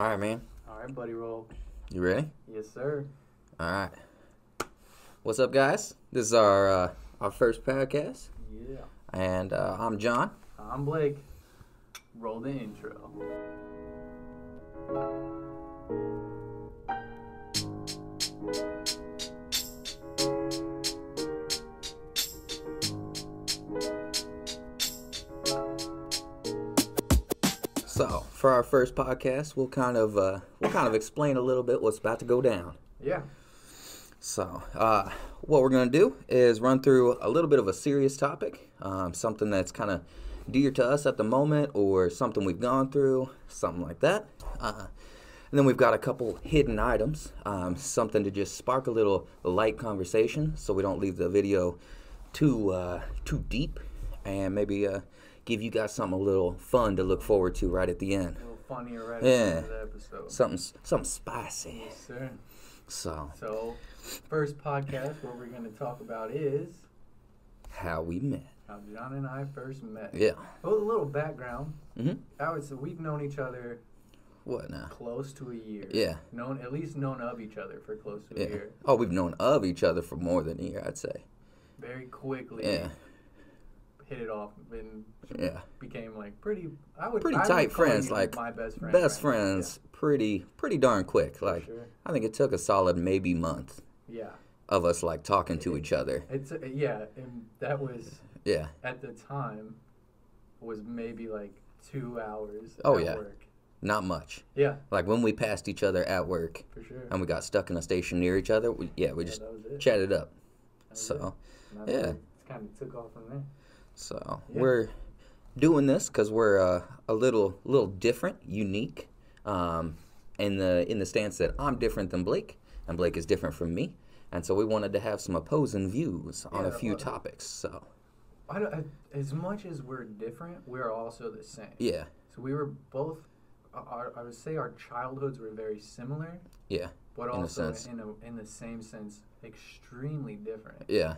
All right, man. All right, buddy, roll. You ready? Yes, sir. All right. What's up, guys? This is our uh, our first podcast, Yeah. and uh, I'm John. I'm Blake. Roll the intro. So, for our first podcast, we'll kind of uh, we'll kind of explain a little bit what's about to go down. Yeah. So, uh, what we're gonna do is run through a little bit of a serious topic, um, something that's kind of dear to us at the moment, or something we've gone through, something like that. Uh, and then we've got a couple hidden items, um, something to just spark a little light conversation, so we don't leave the video too uh, too deep, and maybe uh, give you guys something a little fun to look forward to right at the end. A little funnier right Yeah. at the end of the episode. Something something spicy. Yes, sir. So, So, first podcast, what we're going to talk about is how we met. how John and I first met. Yeah. Well, a little background. Mhm. I would say we've known each other What now? close to a year. Yeah. Known at least known of each other for close to a year. Oh, we've known of each other for more than a year, I'd say. Very quickly Yeah. Hit it off and Yeah. became like pretty. I would Pretty I tight call friends, like my best friend. Best right friends, pretty pretty darn quick. Like sure. I think it took a solid maybe month Yeah. of us like talking to each other. It's uh, yeah, and that was Yeah. at the time was maybe like two hours. Oh, at yeah. Work. Not much. Yeah, Like when we passed each other at work for sure. and we got stuck in a station near each other, we, yeah, we Yeah, just that was it. chatted up. So, it. Yeah. it. It's kind of took off from there. So Yeah. we're doing this because we're uh, a little little different, unique, um, in the in the stance that I'm different than Blake, and Blake is different from me, and so we wanted to have some opposing views on a few well- topics. So I don't, I, as much as we're different, we're also the same. yeah, So we were both. Our, I would say our childhoods were very similar, yeah, but In also in a, in the same sense, extremely different. yeah.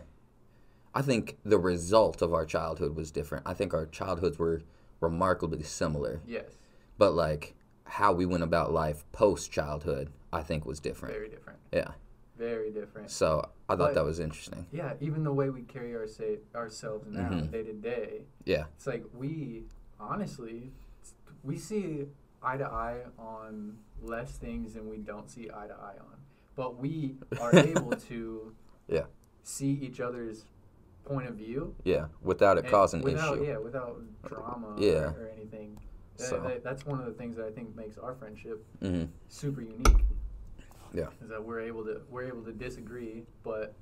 I think the result of our childhood was different. I think our childhoods were remarkably similar, Yes, but like how we went about life post childhood, I think was different. very different. Yeah. Very different. So I thought But- that was interesting. Yeah, even the way we carry our say, ourselves now, Mhm. day to day, Yeah. it's like we honestly we see eye to eye on less things than we don't see eye to eye on. But we are able to Yeah. see each other's point of view Yeah. Without it and causing without issue. yeah without drama Yeah. or, or anything. That- So- that- that's one of the things that I think makes our friendship hmm super unique. Yeah. is that we're able to we're able to disagree, but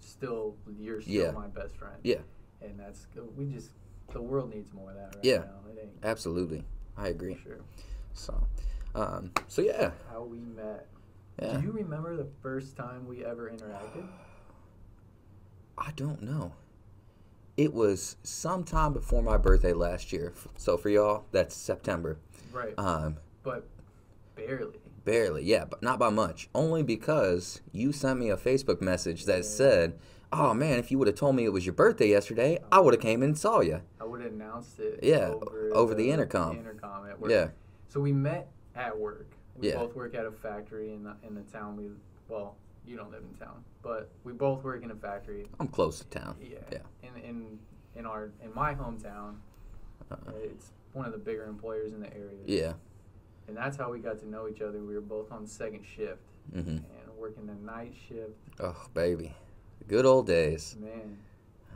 still you're still Yeah. my best friend. Yeah. and that's we just the world needs more of that right Yeah. now. Absolutely. I agree. sure. So, um, so yeah, How we met. yeah. Do you remember the first time we ever interacted? I don't know. It was sometime before my birthday last year. So for y'all, that's September. Right, Um, but barely. barely, yeah, but not by much. Only because you sent me a Facebook message that Yeah. said, "Oh man, if you would have told me it was your birthday yesterday, I would have came and saw you." I would have announced it. Yeah, over, over the intercom. intercom at work. Yeah. So we met at work. We Yeah. both work at a factory in the in the town we. Well, you don't live in town, but we both work in a factory. I'm close to town. Yeah. Yeah. In in in our in my hometown, Uh, it's one of the bigger employers in the area. yeah. And that's how we got to know each other. We were both on second shift hmm and working the night shift. Oh baby, good old days. Man,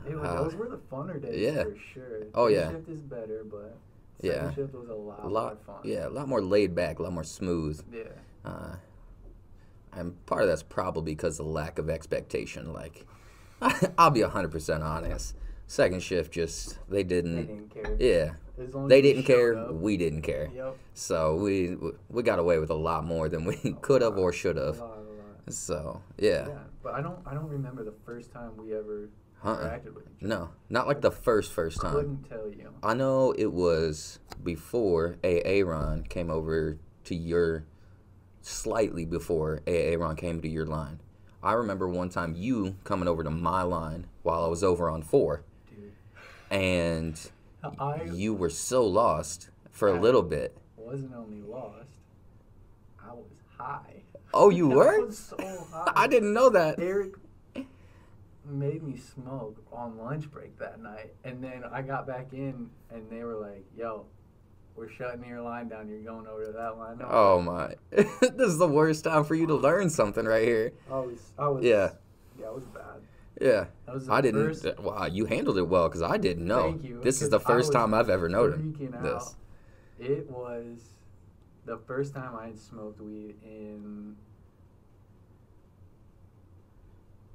it was, Ah. those were the funner days Yeah. for sure. Oh, Third yeah. shift is better, but second Yeah. shift was a lot, A more lot, fun. yeah, a lot more laid back, a lot more smooth. Yeah. Uh, and part of that's probably because of the lack of expectation. Like, I'll be hundred percent honest. Second shift just they didn't. They didn't care. Yeah, they didn't care. up. We didn't care. Yep. So we we got away with a lot more than we could have or should have. lot, a lot. So yeah, Yeah. But I don't I don't remember the first time we ever Uh-uh. interacted with each other. no, not like the first first time. I couldn't tell you. I know it was before Aaron came over to your, slightly before Aaron came to your line. I remember one time you coming over to my line while I was over on four, Dude. and I you were so lost for a little bit. wasn't only lost. I was high. Oh, you I were? was so high. I didn't know that. Eric made me smoke on lunch break that night, and then I got back in, and they were like, "Yo, we're shutting your line down. You're going over to that line." Oh my. this is the worst time for you to learn something right here. I was, I was, Yeah. yeah, it was bad. Yeah. That was the I didn't. first Wow, you handled it well because I didn't know. Thank you, This is the first time I've ever noted freaking out. this. It was the first time I had smoked weed in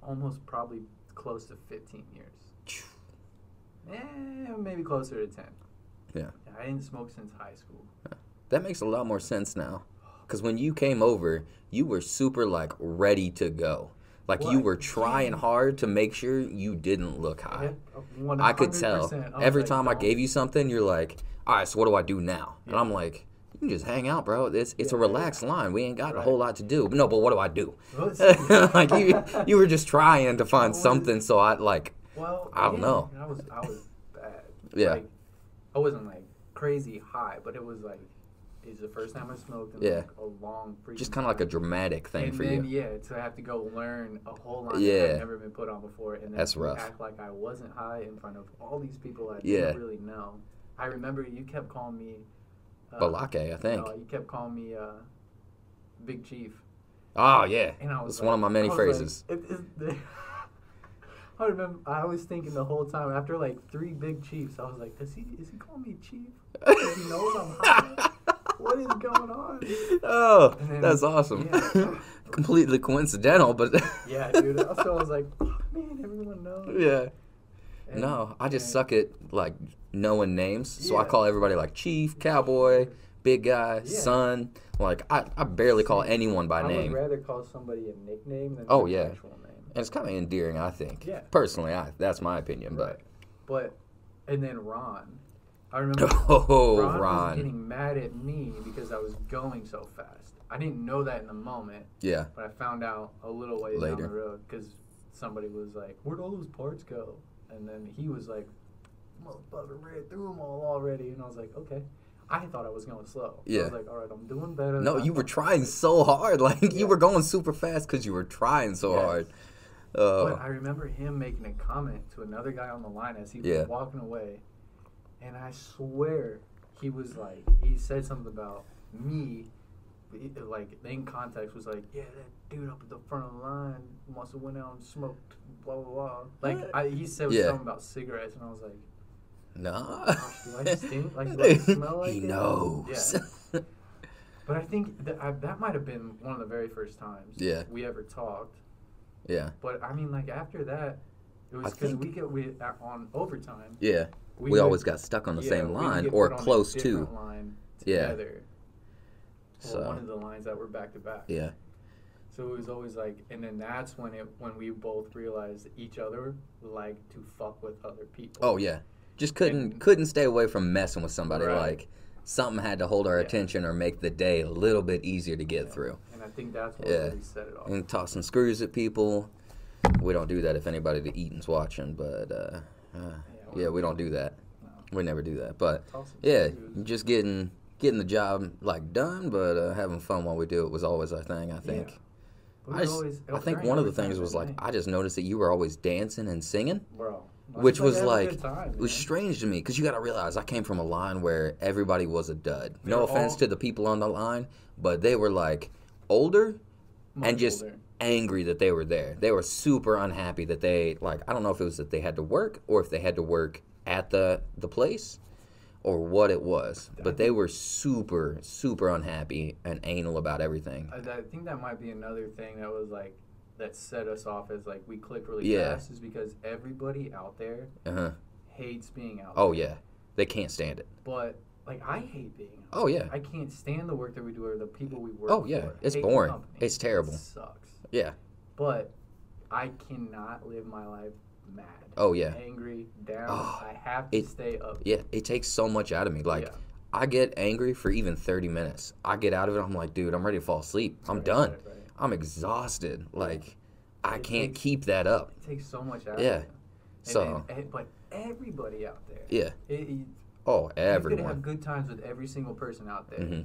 almost probably close to 15 years. Eh, maybe closer to 10. Yeah. I didn't smoke since high school. That makes a lot more sense now. Because when you came over, you were super like ready to go. Like you were trying hard to make sure you didn't look high. Yeah, I could tell. I Every like, time I "Don't." gave you something, you're like, all right, so what do I do now? And I'm like, you can just hang out, bro. It's, it's a Yeah. relaxed line. We ain't got a whole lot to do. But No, but what do I do? Like you, you were just trying to find something. So I like, Well, I don't yeah, know. I was I was bad. Yeah. Like, I wasn't like crazy high, but it was like it's the first time I smoked in Yeah. like a long freaking just kind of like a dramatic thing and for then, you. Yeah, to have to go learn a whole lot Yeah. that I've never been put on before, and then That's rough. act like I wasn't high in front of all these people I Yeah. didn't really know. I remember you kept calling me. Uh, Balake, I think. No, you kept calling me uh, Big Chief, Oh yeah, and I was it's one of my many phrases. Like, it- it- I remember. I was thinking the whole time after like three big chiefs. I was like, "Does he? Is he calling me chief? Does he knows I'm high? what is going on?" oh, then- that's awesome. yeah. Completely coincidental, but Yeah, dude. So I was like, "Oh, "Man, everyone knows." yeah. And- No, I just and- suck at like knowing names, so I call everybody like chief, cowboy, big guy, Yeah. son. Like I, I barely call anyone by I name, would rather call somebody a nickname than Oh, yeah. actual name. And it's kind of endearing. I think. Yeah. Personally, I that's my opinion, but But and then Ron, I remember oh, Ron, was getting mad at me because I was going so fast. I didn't know that in the moment, yeah, but I found out a little ways down the road because somebody was like, "Where'd all those parts go?" And then he was like, "Motherfucker, ran through them all already," and I was like, "Okay." I thought I was going slow. I Yeah. was like, "All right, I'm doing better." no, I you were trying so hard, like Yeah. you were going super fast because you were trying so Yes. hard. But Uh, I remember him making a comment to another guy on the line as he Yeah. was walking away, and I swear he was like, he said something about me, like in context was like, yeah, that dude up at the front of the line must have went out and smoked, blah blah blah. Like I, he said Yeah. something about cigarettes, and I was like, no, Gosh, do I stink? Like, do I smell like he it? knows. Yeah. but I think that I, that might have been one of the very first times Yeah. we ever talked. Yeah, But I mean, like after that, it was because we get we at, on overtime. yeah. We, would- always got stuck on the yeah, same line or put on a close to. Line Yeah. together. Or So one of the lines that were back to back. yeah, So it was always like, and then that's when it when we both realized each other like to fuck with other people. oh yeah. Just couldn't And- couldn't stay away from messing with somebody. Right. Like something had to hold our Yeah. attention or make the day a little bit easier to get Yeah. through. And I think that's what Yeah. really set it off. and tossing screws at people. We don't do that if anybody to Eaton's watching, but uh, uh, yeah, we don't do that. No. We never do that. But Tossing yeah, screws. just getting getting the job like done, but uh, having fun while we do it was always our thing. I think. I, just, always- I think one of the things was like. I just noticed that you were always dancing and singing, bro, which was like time, it was strange to me because you got to realize I came from a line where everybody was a dud. No They're offense all- to the people on the line, but they were like older Much and just older. angry that they were there. They were super unhappy that they like I don't know if it was that they had to work or if they had to work at the the place or what it was, but they were super super unhappy and anal about everything. I, I think that might be another thing that was like that set us off as like we clicked really Yeah. fast is because everybody out there Uh-huh. hates being out. Oh there. yeah. They can't stand it. But like I hate being out. Oh yeah. I can't stand the work that we do or the people we work Oh, yeah. for. It's boring. It's terrible. It sucks. Yeah. But I cannot live my life mad. Oh yeah. Angry, down. Oh, I have to it- stay up. Yeah, it takes so much out of me. Like Yeah. I get angry for even 30 minutes. I get out of it I'm like, dude, I'm ready to fall asleep. I'm Right, done. right, right. I'm exhausted. Like I can't takes- keep that up. It takes so much out Yeah. of you. And So- then- and- but everybody out there. Yeah. It, it, Oh, You could have good times with every single person out there, Mhm.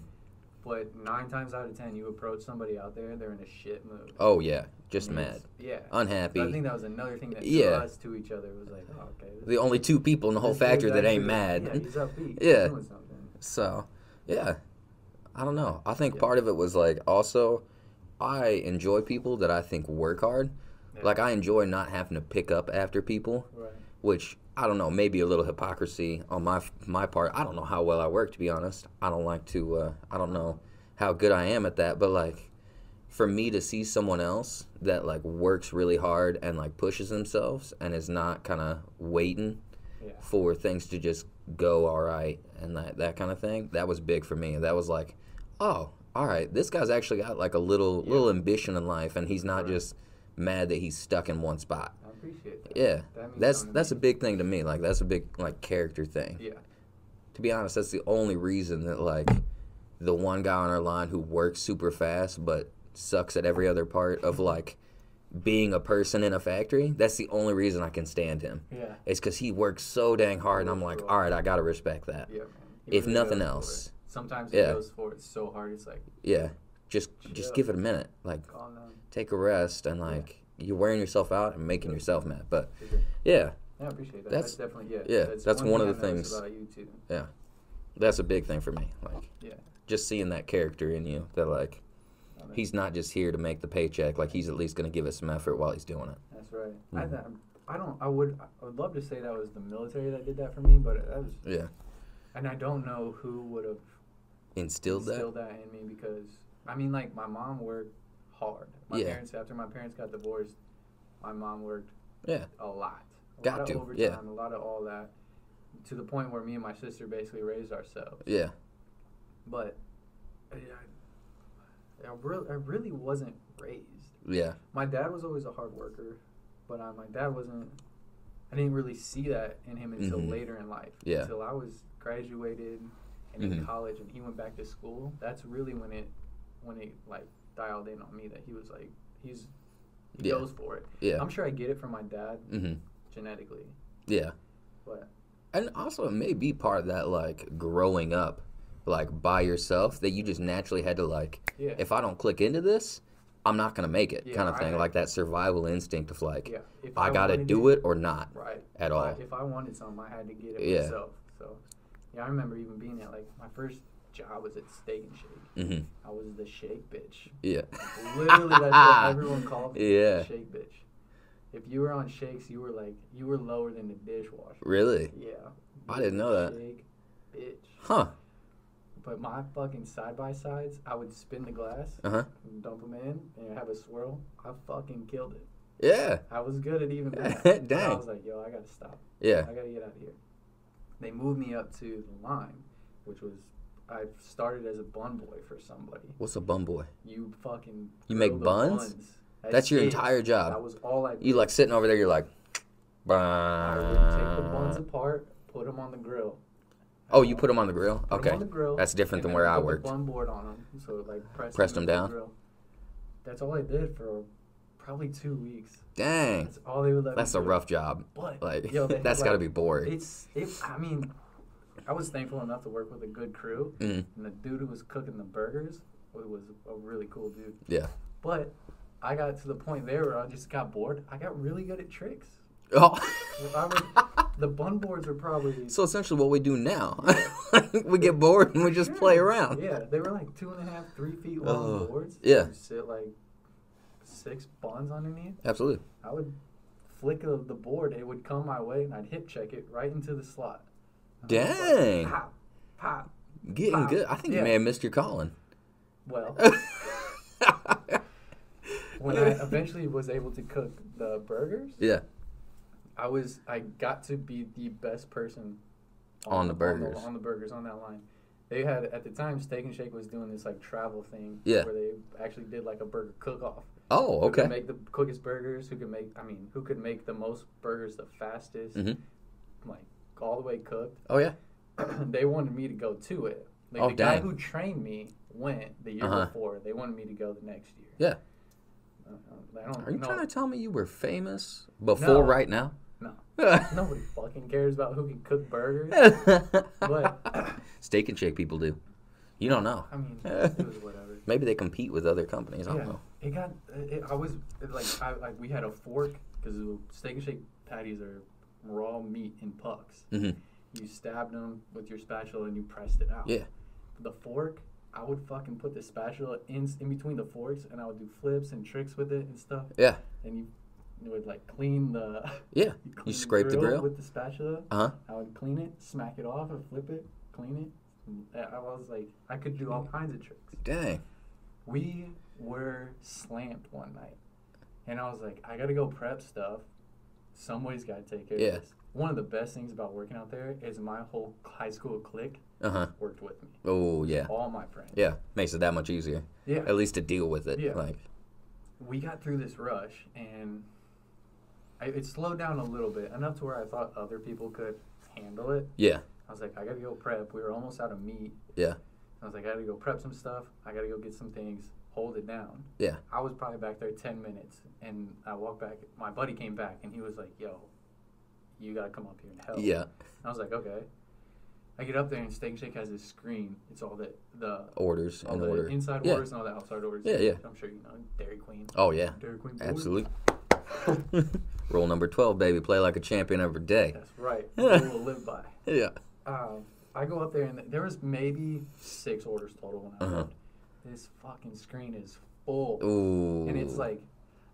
But nine times out of ten, you approach somebody out there, they're in a shit mood. Oh yeah, just And mad, Yeah. unhappy. So I think that was another thing that Yeah. us to each other. Was like, oh, okay. the only two people in the whole factory that ain't mad. Yeah, he's upbeat. Yeah. He's. So, yeah, I don't know. I think Yeah. part of it was like also, I enjoy people that I think work hard. Yeah. Like I enjoy not having to pick up after people, Right. which I don't know, maybe a little hypocrisy on my my part. I don't know how well I work to be honest. I don't like to. Uh, I don't know how good I am at that, but like. For me to see someone else that like works really hard and like pushes themselves and is not kind of waiting Yeah. for things to just go all right and that that kind of thing. That was big for me. That was like, oh, all right, this guy's actually got like a little Yeah. little ambition in life, and he's not Right. just mad that he's stuck in one spot. I appreciate that. Yeah, That that's that's a big thing to me. Like that's a big like character thing. Yeah. To be honest, that's the only reason that like the one guy on our line who works super fast but sucks at every other part of like being a person in a factory. That's the only reason I can stand him. Yeah. It's because he works so dang hard, and I'm like, all right, I gotta respect that. Yeah. If really nothing else. It. Sometimes Yeah. he goes for it so hard. It's like, Yeah, just just give it a minute. Like, take a rest, and like you're wearing yourself out and making yourself mad. But yeah, Yeah, I appreciate that. That's- That's, definitely yeah. yeah, that's one of the things- about you too. that's a big thing for me. Like, Yeah. just seeing that character in you. That like I mean, he's not just here to make the paycheck. Like he's at least gonna give it some effort while he's doing it. That's right. Mhm. I, I don't. I would. I would love to say that was the military that did that for me, but that was. Yeah, And I don't know who would have instilled that. instilled that in me because I mean, like my mom worked hard. My Yeah. parents after my parents got divorced, my mom worked Yeah, a lot. A Got lot to, of overtime, yeah. a lot of all that. To the point where me and my sister basically raised ourselves. yeah, But I, I, really, I really wasn't raised. yeah, My dad was always a hard worker, but uh, my dad wasn't. I didn't really see that in him until Mhm. later in life. Yeah. Until I was graduated and Mhm. in college, and he went back to school. That's really when it, when it like dialed in on me that he was like, he's, he Yeah. goes for it. yeah. I'm sure I get it from my dad hmm genetically, Yeah. but And also, it may be part of that, like, growing up, like, by yourself, that you just naturally had to, like, yeah, if I don't click into this, I'm not going to make it, Yeah, kind of I- thing. like, that survival instinct of, like, yeah. If I got to do it or not right at all. I, if I wanted something, I had to get it Yeah. myself. So, yeah, I remember even being at like my first job was at Steak and Shake. Mm-hmm. I was the shake bitch. Yeah. Literally, that's what everyone called me. Yeah. Shake bitch. If you were on shakes, you were like you were lower than the dishwasher. Really? Yeah. I didn't know that. Shake bitch. Huh. But my fucking side by sides, I would spin the glass, Uh huh. and dump them in, and have a swirl. I fucking killed it. Yeah. I was good at even that. But I was like, yo, I gotta stop. Yeah. I gotta get out of here. They moved me up to the line, which was I started as a bun boy for somebody. What's a bun boy? You fucking You make the buns? That's your entire job. That was all I did. You like sitting over there, you're like, bun. I would take the buns apart, put them on the grill. Oh, you put them on the grill? Put Okay. on the grill. That's different than where I put the worked. bun board on them, so like press Pressed them them the down? grill. That's all I did for probably two weeks. Dang. That's all they would let That's a do. rough job. But Like, yo, that's got to be boring. It's it. I mean, I was thankful enough to work with a good crew, Mm, and the dude who was cooking the burgers was a really cool dude. yeah. But I got to the point there where I just got bored. I got really good at tricks. Oh. Would, the bun boards are probably so essentially, what we do now, we get bored and we just play around. Yeah, they were like two and a half, three feet long Oh, boards. yeah. Sit like six bonds underneath. Absolutely. I would flick the, the board. It would come my way, and I'd hip check it right into the slot. Was like, Dang. Pop, pop. Getting Wow. good. I think you may have missed your calling. Well, when I eventually was able to cook the burgers, yeah. I was I got to be the best person On the burgers. on the, burgers on that line. They had at the time Steak and Shake was doing this like travel thing Yeah. where they actually did like a burger cook off. Oh, Who okay. could make the quickest burgers? Who could make? I mean, who could make the most burgers the fastest? Mhm. Like all the way cooked. Oh, yeah. they wanted me to go to it. Like Oh, the guy who trained me went the year Uh-huh. before. They wanted me to go the next year. Yeah. Uh, uh, I don't Are you know. trying to tell me you were famous before No. right now? No. Nobody fucking cares about who can cook burgers. But Steak and Shake people do. You don't know. I mean, it was whatever. Maybe they compete with other companies. I don't know. it got. It, I was it, like, I like we had a fork because steak and shake patties are raw meat in pucks. hmm You stabbed them with your spatula and you pressed it out. Yeah. The fork, I would fucking put the spatula in in between the forks and I would do flips and tricks with it and stuff. Yeah. And you would like clean the. Yeah. You, clean You scrape the grill. with the spatula. Uh huh. I would clean it, smack it off, and flip it, clean it. I was like, I could do all kinds of tricks. Dang. We were slammed one night, and I was like, I gotta go prep stuff. Somebody's gotta take care Yeah. of this. One of the best things about working out there is my whole high school clique Uh huh. worked with me. Oh yeah. All my friends. Yeah. Makes it that much easier. Yeah. At least to deal with it. Yeah. Like. we got through this rush and I, it slowed down a little bit enough to where I thought other people could handle it. Yeah. I was like, I gotta go prep. We were almost out of meat. Yeah. I was like, I gotta go prep some stuff. I gotta go get some things. Hold it down. Yeah. I was probably back there ten minutes, and I walked back. My buddy came back, and he was like, "Yo, you gotta come up here and help." Yeah. I was like, "Okay." I get up there, and Steak Shake has this screen. It's all the the Orders all in the order. inside Yeah. orders and all the outside orders. Yeah, yeah. I'm sure you know Dairy Queen. Oh yeah. Dairy Queen. Absolutely. Rule number twelve, baby. Play like a champion every day. That's right. Rule to live by. Yeah. Um, I go up there and there was maybe six orders total when I Uh-huh. This fucking screen is full, Ooh. and it's like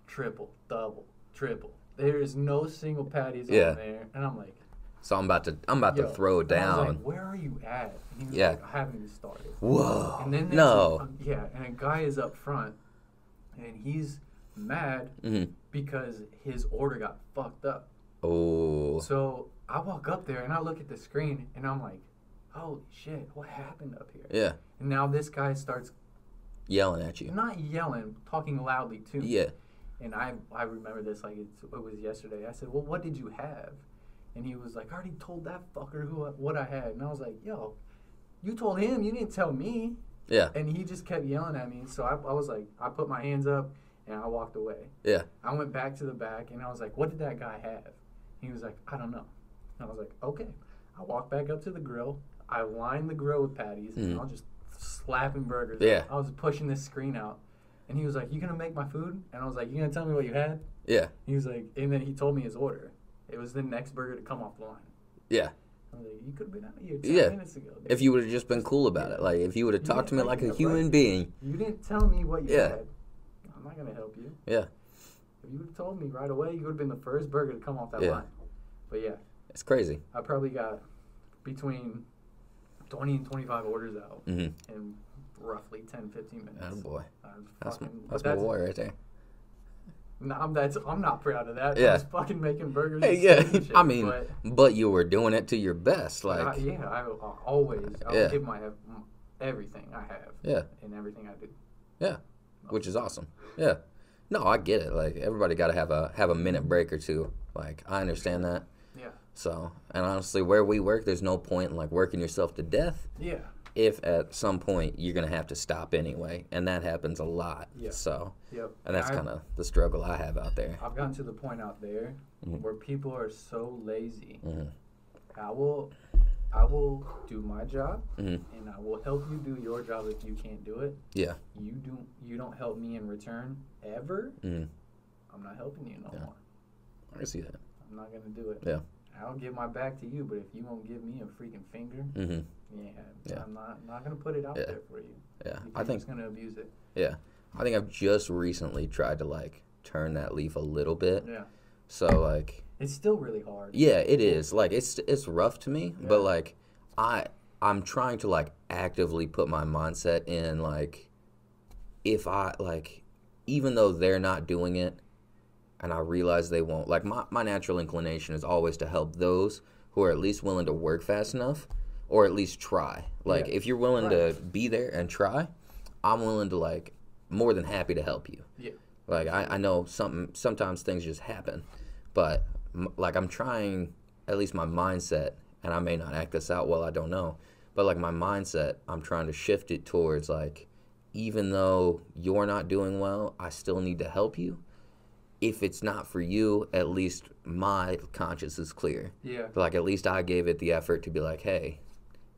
triple, double, triple. There is no single patties Yeah. on there, and I'm like, So I'm about to. I'm about Yo. to throw it and I was down. like, Where are you at? And he was Yeah. like, I haven't even started. Whoa. And then no. a, yeah, and a guy is up front, and he's mad hmm because his order got fucked up. Oh. So I walk up there and I look at the screen and I'm like, holy shit, what happened up here? Yeah. And now this guy starts Yelling at you. not yelling, talking loudly to me. Yeah. And I I remember this like it's, it was yesterday. I said, well, what did you have? And he was like, I already told that fucker who I- what I had. And I was like, yo, you told him, you didn't tell me. Yeah. And he just kept yelling at me. So I, I was like, I put my hands up and I walked away. Yeah. I went back to the back and I was like, what did that guy have? He was like, I don't know. And I was like, okay. I walked back up to the grill. I lined the grill with patties and Mhm. I was just slapping burgers. Yeah. I was pushing this screen out. And he was like, you to make my food? And I was like, you to tell me what you had? Yeah. He was like, and then he told me his order. It was the next burger to come off the line. Yeah. I was like, you could have been out of here 10 Yeah. minutes ago. dude. If you would have just been cool about it, like if you would have talked to me like a human being. You didn't tell me what you Yeah. had. I'm not going to help you. Yeah. If you would have told me right away, you would have been the first burger to come off that Yeah. line. But yeah, It's crazy. I probably got between 20 and 25 orders out Mm-hmm. in roughly 10, 15 minutes. Oh boy. I That's fucking, that's but my boy right there. No, I'm, that's, I'm not proud of that. Yeah. I was fucking making burgers. Hey, yeah. shit, I mean, but, but you were doing it to your best, I- like yeah, I, I always, I'll Yeah. give my everything I have yeah, and everything I do. yeah, which is awesome. Yeah. No, I get it. Like everybody got to have a have a minute break or two. Like I understand that. Yeah. So, and honestly, where we work, there's no point in like working yourself to death. Yeah. If at some point you're gonna have to stop anyway, and that happens a lot. Yeah. So, Yep. and that's kind of the struggle I have out there. I've gotten to the point out there Mhm. where people are so lazy. Mhm. I will, I will do my job, Mhm. and I will help you do your job if you can't do it. Yeah. You do, you don't help me in return ever. Mhm. I'm not helping you no Yeah. more. I can see that. I'm not gonna do it. Yeah. I'll give my back to you, but if you won't give me a freaking finger, hmm yeah, Yeah. I'm not not gonna put it out Yeah. there for you. Yeah. I think just gonna abuse it. Yeah. I think I've just recently tried to like turn that leaf a little bit. Yeah. So like It's still really hard. yeah, it is. Like it's it's rough to me, Yeah. but like I I'm trying to like actively put my mindset in like if I like even though they're not doing it and I realize they won't like my, my natural inclination is always to help those who are at least willing to work fast enough or at least try. Like Yeah. if you're willing Right. to be there and try, I'm willing to like more than happy to help you. Yeah. Like I, I know some sometimes things just happen, but like I'm trying at least my mindset, and I may not act this out well. I don't know, but like my mindset, I'm trying to shift it towards like, even though you're not doing well, I still need to help you. If it's not for you, at least my conscience is clear. Yeah. Like at least I gave it the effort to be like, hey,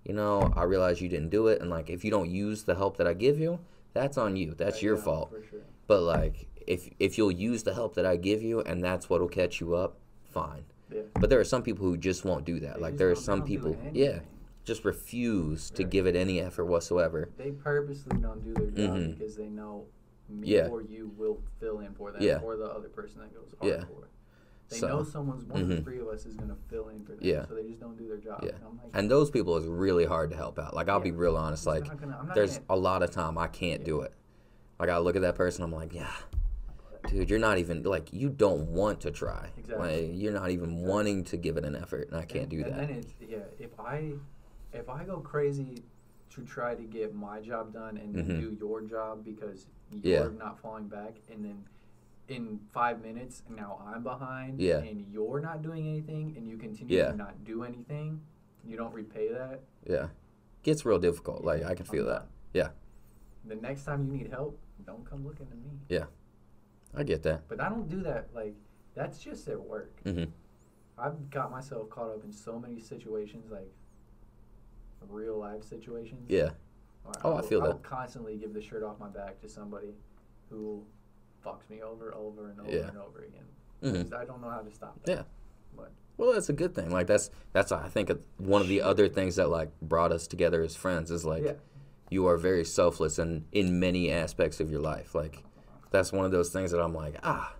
you know, I realize you didn't do it, and like if you don't use the help that I give you, that's on you. That's your Yeah, fault. For sure. But like if if you'll use the help that I give you, and that's what'll catch you up, fine. Yeah. But there are some people who just won't do that. They like there are some they don't do people, yeah, just refuse to give it any effort whatsoever. They purposely don't do their job Mhm. because they know me Yeah. or you will fill in for them Yeah. or the other person that goes hard Yeah. for. They So, know someone's one of the mhm. three of us is gonna fill in for them. Yeah. So they just don't do their job. Yeah. And like, And those people is really hard to help out. Like I'll be real honest. Like gonna- there's gonna- a lot of time I can't do it. Like I look at that person, I'm like, yeah, dude, you're not even like you don't want to try. Exactly. Like you're not even Exactly. wanting to give it an effort, and I can't and, do and that. then it's yeah. If I if I go crazy to try to get my job done and then Mhm. do your job because you're not falling back, and then in five minutes now I'm behind, Yeah. and you're not doing anything, and you continue Yeah. to not do anything, you don't repay that. Yeah, gets real difficult. Like I can I'm feel that. done. Yeah, The next time you need help, don't come looking at me. yeah, I get that. But I don't do that. Like that's just at work. hmm I've got myself caught up in so many situations, like real life situations. Yeah, Oh, I will- feel I'll that. constantly give the shirt off my back to somebody who fucks me over, over and over Yeah. and over again. Mhm. Because I don't know how to stop that. Yeah. But Well, that's a good thing. Like that's that's I think one of the other things that like brought us together as friends is like yeah, you are very selfless and in many aspects of your life. Like that's one of those things that I'm like, ah,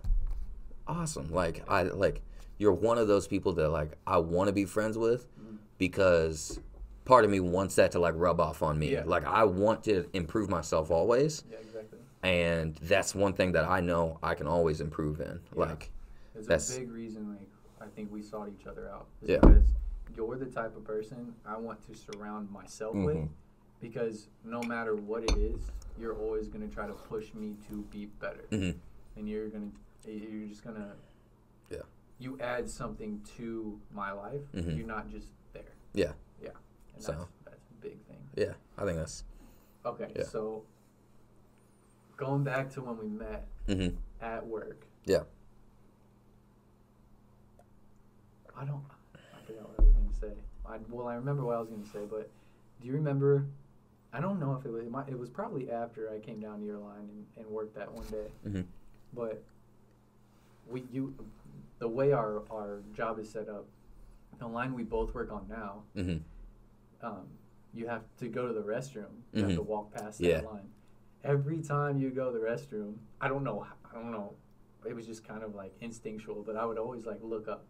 awesome. Like I like you're one of those people that like I want to be friends with because part of me wants that to like rub off on me. Yeah. Like I want to improve myself always, yeah, exactly. and that's one thing that I know I can always improve in. Yeah. Like It's That's- a big reason. Like I think we sought each other out. Yeah. Because you're the type of person I want to surround myself with. Mhm. Because no matter what it is, you're always gonna try to push me to be better. mhm. and you're gonna you're just gonna Yeah. you add something to my life Mhm. you're not just there Yeah. yeah and So. that's that's a big thing yeah, I think that's okay Yeah. so going back to when we met mhm. at work Yeah. i don't i forgot what i was gonna say I, well i remember what i was gonna say but do you remember i don't know if it was it, might, it was probably after i came down to your line and, and worked that one day Mhm. but we you the way our our job is set up the line we both work on now Mhm. um, you have to go to the restroom you have to Mhm. walk past Yeah. that line every time you go to the restroom i don't know i don't know it was just kind of like instinctual but i would always like look up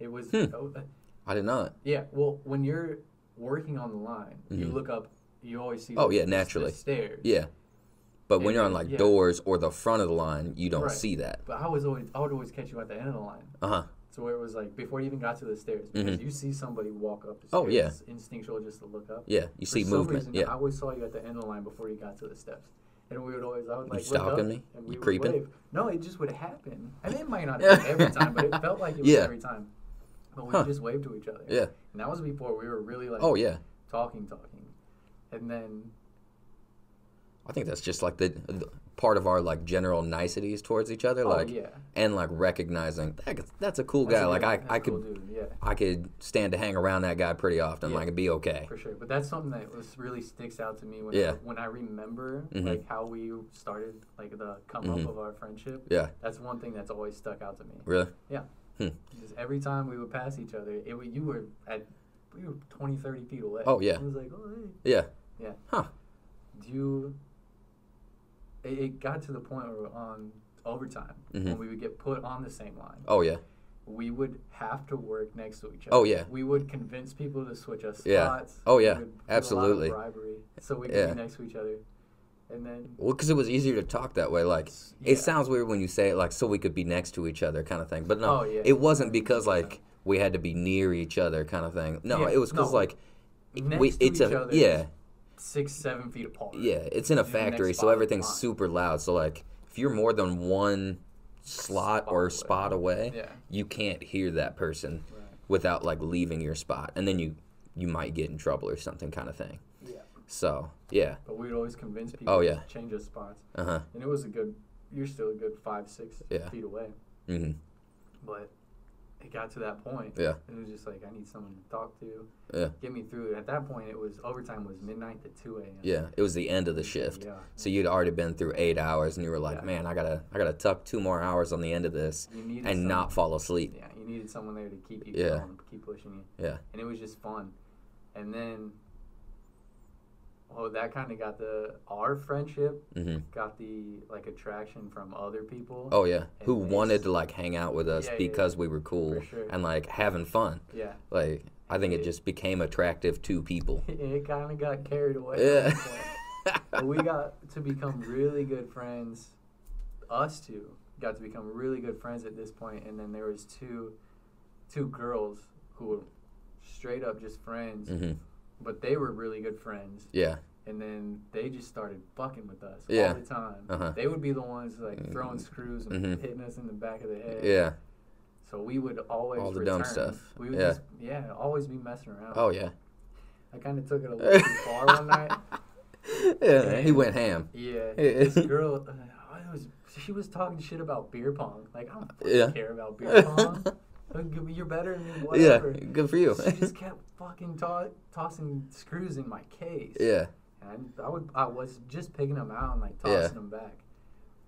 it was Hmm. oh, uh, I did not. yeah well when you're working on the line you Mhm. look up you always see Oh, the- yeah, the- the naturally. stairs Yeah. But when you're on like yeah. doors or the front of the line, you don't Right. see that. but i was always i would always catch you at the end of the line Uh huh. So where it was like before you even got to the stairs, because Mhm. you see somebody walk up the stairs. Oh, yeah. It's instinctual just to look up. Yeah, you For see movement. reason, I always saw you at the end of the line before you got to the steps, and we would always I would You like look stalking me? and You we would creeping? wave. No, it just would happen. I mean, it might not happen every time, but it felt like it was Yeah. every time. But we Huh. just waved to each other. Yeah. And that was before we were really like Oh yeah. talking, talking, and then I think that's just like the, the part of our like general niceties towards each other, oh like yeah, and like recognizing that, that's a cool That's guy. a like I, I cool could dude, yeah. I could stand to hang around that guy pretty often. Yeah. Like it'd be okay. For sure, but that's something that was really sticks out to me when Yeah. I, when I remember Mhm. like how we started like the come Mhm. up of our friendship. Yeah. That's one thing that's always stuck out to me. Really. Yeah. Because every time we would pass each other, it would, you were at we were 20, 30 feet away. Oh, yeah. It was like, oh hey, Yeah. Yeah. Huh. Do you? It, it got to the point where we were on overtime Mhm. when we would get put on the same line. Oh yeah. we would have to work next to each other. Oh, yeah. We would convince people to switch us Yeah. spots. Oh, yeah. would do a lot of Absolutely. bribery, so we could Yeah. be next to each other, and then Well, because it was easier to talk that way. Like yeah. it sounds weird when you say it, like so we could be next to each other, kind of thing. But no, Oh, yeah. it wasn't because like we had to be near each other, kind of thing. No, it was because no. like next we, to it's each a other, yeah. Six seven feet apart. Yeah, it's in a You're the next factory, so everything's super loud. So like, if you're more than one slot Spot or away. spot away, Yeah. you can't hear that person Right. without like leaving your spot, and then you you might get in trouble or something, kind of thing. Yeah. So yeah, But we would always convince people Oh, yeah. to change us spots, uh huh, and it was a good. You're still a good five six Yeah. feet away, hmm but it got to that point. Yeah. It was just like I need someone to talk to, Yeah. get me through. At that point, it was overtime was midnight to two a.m. Yeah, it was the end of the shift. Yeah. So you'd already been through eight hours, and you were like, Yeah. "Man, I gotta, I gotta tuck two more hours on the end of this, and some- not fall asleep." Yeah, you needed someone there to keep you Yeah. going, keep pushing you. Yeah. And it was just fun. And then, oh, that kind of got the our friendship hmm got the like attraction from other people. Oh yeah, who wanted to like hang out with us Yeah, yeah, because we were cool sure. and like having fun. Yeah, Like I think it It- just became attractive to people. it kind of got carried away. Yeah. But we got to become really good friends. Us two got to become really good friends at this point, and then there was two, two girls who were straight up just friends, hmm but they were really good friends. Yeah. and then they just started fucking with us Yeah. all the time. Uh-huh. They would be the ones like throwing screws and Mhm. hitting us in the back of the head. Yeah. So we would always All the dumb stuff. We would Yeah. just yeah, always be messing around. Oh yeah. I kind of took it a little too far one night. yeah. He went ham. Yeah, this girl, uh, it was she was talking shit about beer pong. Like I don't Yeah. care about beer pong. You're better than me. Yeah. Good for you. She just kept fucking to- tossing screws in my case. yeah. And I would I was just picking them out and like Yeah. tossing them back.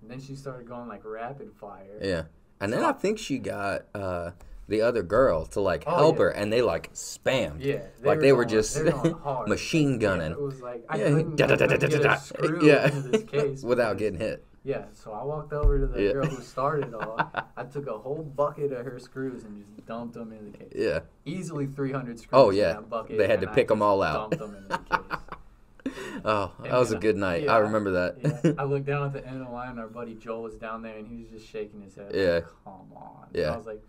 And then she started going like rapid fire. Yeah. And then So- I think she got uh, the other girl to like Oh, help yeah. her, and they like spammed. Yeah, Like they were going- just they were machine Yeah, gunning. it was like I Yeah, couldn't, da- da- da- da- da- da. screw Yeah. into this case Without getting hit. Yeah, so I walked over to the Yeah. girl who started it all. I took a whole bucket of her screws and just dumped them in the case. Yeah. Easily 300 screws. Oh, in yeah. that bucket, They had to pick I pick 'em all out. Dumped them in the case. Oh, And that was a good night. yeah, I remember that. yeah. I looked down at the end of the line. Our buddy Joel was down there, and he was just shaking his head. Yeah. Like, Come on. And Yeah. I was like,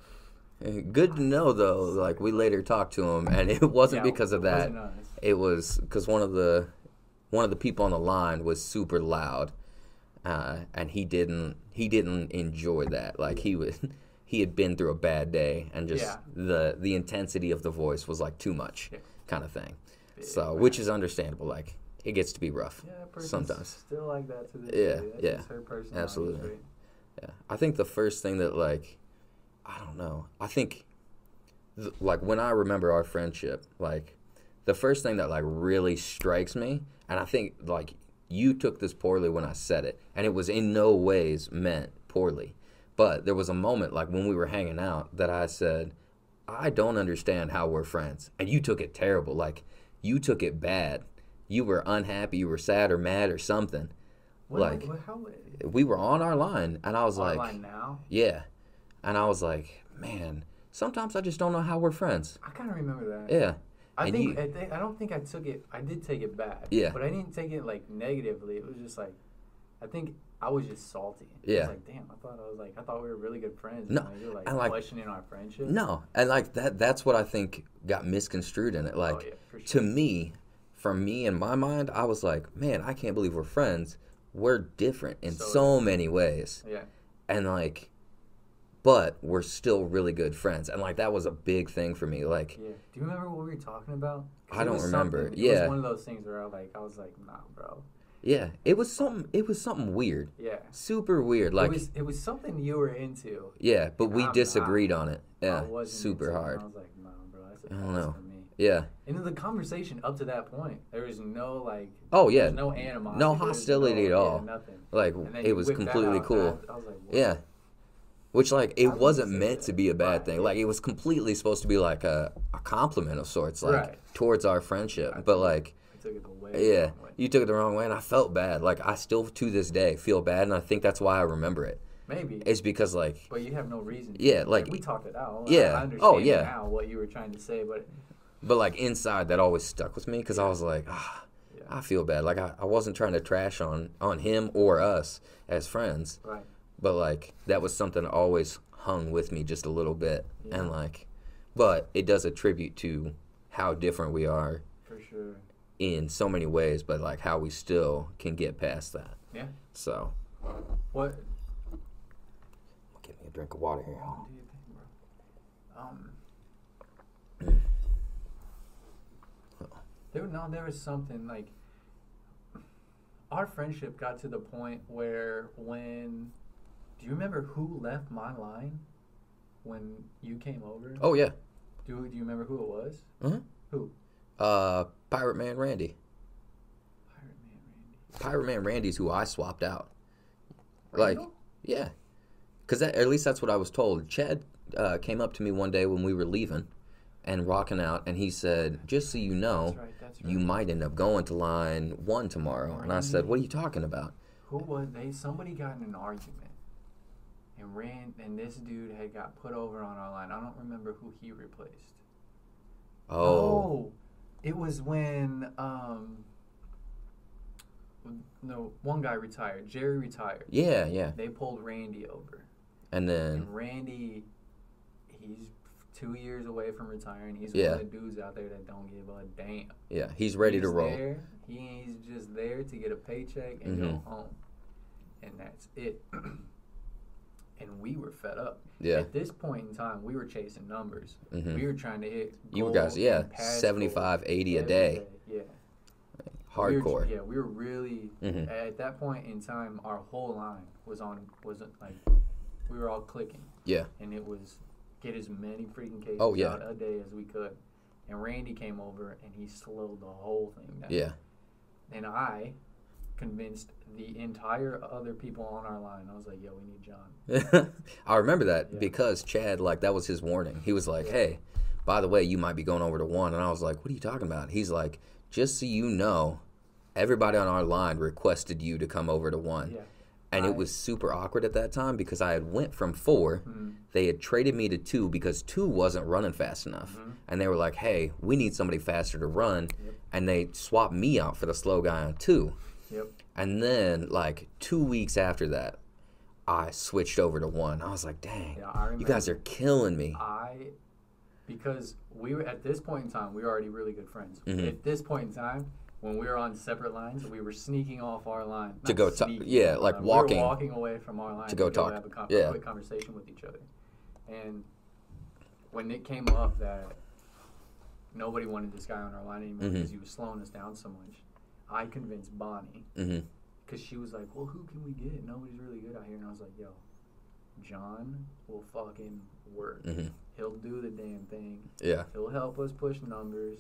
eh, Good to know though. Like we later talked to him, and it wasn't yeah, because of that. It was because one of the one of the people on the line was super loud, uh, and he didn't he didn't enjoy that. Like he was he had been through a bad day, and just Yeah. the the intensity of the voice was like too much, Yeah. kind of thing. Big So, man. which is understandable. Like it gets to be rough. Yeah, sometimes. Still like that to this Yeah, day. That's yeah, personality absolutely. Yeah, I think the first thing that like, I don't know. I think, th- like when I remember our friendship, like, the first thing that like really strikes me, and I think like you took this poorly when I said it, and it was in no ways meant poorly, but there was a moment like when we were hanging out that I said, I don't understand how we're friends, and you took it terrible. Like you took it bad. You were unhappy. You were sad or mad or something. What, Like, what, how, We were on our line, and I was like. Yeah. And I was like, man, sometimes I just don't know how we're friends. I kind of remember that. Yeah. I and think you- I, think I don't think I took it. I did take it bad. Yeah. But I didn't take it like negatively. It was just like, I think I was just salty. I Yeah. was like, damn. I thought I was like, I thought we were really good friends. No, And like, you're like, and, like- questioning our friendship. No. And like that that's what I think got misconstrued in it. Oh, like oh, yeah, for to me, from me in my mind, I was like, man, I can't believe we're friends. We're different in So so, many ways. Yeah. And like but we're still really good friends. And like that was a big thing for me. Like Yeah. Do you remember what we were talking about? I don't remember. something- It Yeah. was one of those things where I like, I was like, nah, bro. yeah, it was something it was something weird. Yeah. Super weird. Like it was it was something you were into. yeah, but we I'm not. disagreed on it. Yeah. Super hard. I was like, nah, bro, that's a I don't know. for me. Yeah. And in the conversation up to that point, there was no like, Oh yeah. no animosity, No hostility no- at yeah, all. nothing. Like it was completely cool. I, I was like, what? Yeah. Which like it wasn't meant to be a bad thing. Like it was completely supposed to be like a, a compliment of sorts, like Right. towards our friendship. I But like I took it the way. yeah, you took it the wrong way and I felt bad. Like I still to this day feel bad and I think that's why I remember it. Maybe. It's because like but you have no reason. to. Yeah, like- we talked it out. Yeah. I, I understand Oh, yeah. now what you were trying to say, but but like inside that always stuck with me because I was like, ah, Yeah. I feel bad. Like I, I wasn't trying to trash on on him or us as friends. right. But like that was something that always hung with me just a little bit Yeah. and like but it does attribute to how different we are For sure. in so many ways but like how we still can get past that Yeah. so What give me a drink of water here what do you think, bro? Um. There, no, there was something like our friendship got to the point where when do you remember who left my line? when you came over? Oh yeah. Do Do you remember who it was? Mhm. Who? Uh, Pirate Man Randy. Pirate Man Randy. Pirate Man Randy's who I swapped out. Like, yeah, because at least that's what I was told. Chad uh, came up to me one day when we were leaving and rocking out, and he said, "Just so you know, That's right. That's right. you might end up going to line one tomorrow." And I said, "What are you talking about?" Who was they? Somebody got in an argument, and ran, and this dude had got put over on our line. I don't remember who he replaced. Oh, it was when um. No, one guy retired. Jerry retired. yeah, yeah. They pulled Randy over, And then and Randy, he's two years away from retiring. He's Yeah. one of the dudes out there that don't give a damn. yeah, he's ready to He's roll. There. He's just there to get a paycheck and Mhm. go home, and that's it. and we were fed up. Yeah. At this point in time, we were chasing numbers. hmm We were trying to hit. You guys, yeah, and 75, 80 a day. Yeah. Hardcore. We were, yeah, we were really Mhm. at that point in time. Our whole line was on wasn't like we were all clicking, Yeah, and it was get as many freaking cases Oh, yeah. out a day as we could. And Randy came over and he slowed the whole thing down. yeah, And I convinced the entire other people on our line. I was like, "Yo, we need John." I remember that Yeah. because Chad, like, that was his warning. He was like, Yeah. "Hey, by the way, you might be going over to one," and I was like, "What are you talking about?" He's like, "Just so you know, everybody on our line requested you to come over to one." Yeah. and I- it was super awkward at that time because I had went from 4 Mhm. They had traded me to two because two wasn't running fast enough, Mhm. and they were like, "Hey, we need somebody faster to run," Yep. and they swapped me out for the slow guy on two. Yep. And then, like two weeks after that, I switched over to one. I was like, "Dang, Yeah, you guys are killing me." I because we were at this point in time we were already really good friends. Mhm. At this point in time, when we were on separate lines, we were sneaking off our line To go talk. yeah, like walking- We were walking away from our line to go talk. have a, con- Yeah. quick conversation with each other. And when it came up that nobody wanted this guy on our line anymore Mhm. because he was slowing us down so much, I convinced Bonnie because she was like, "Well, who can we get? Nobody's really good out here." And I was like, "Yo, John will fucking work. hmm He'll do the damn thing. Yeah. He'll help us push numbers.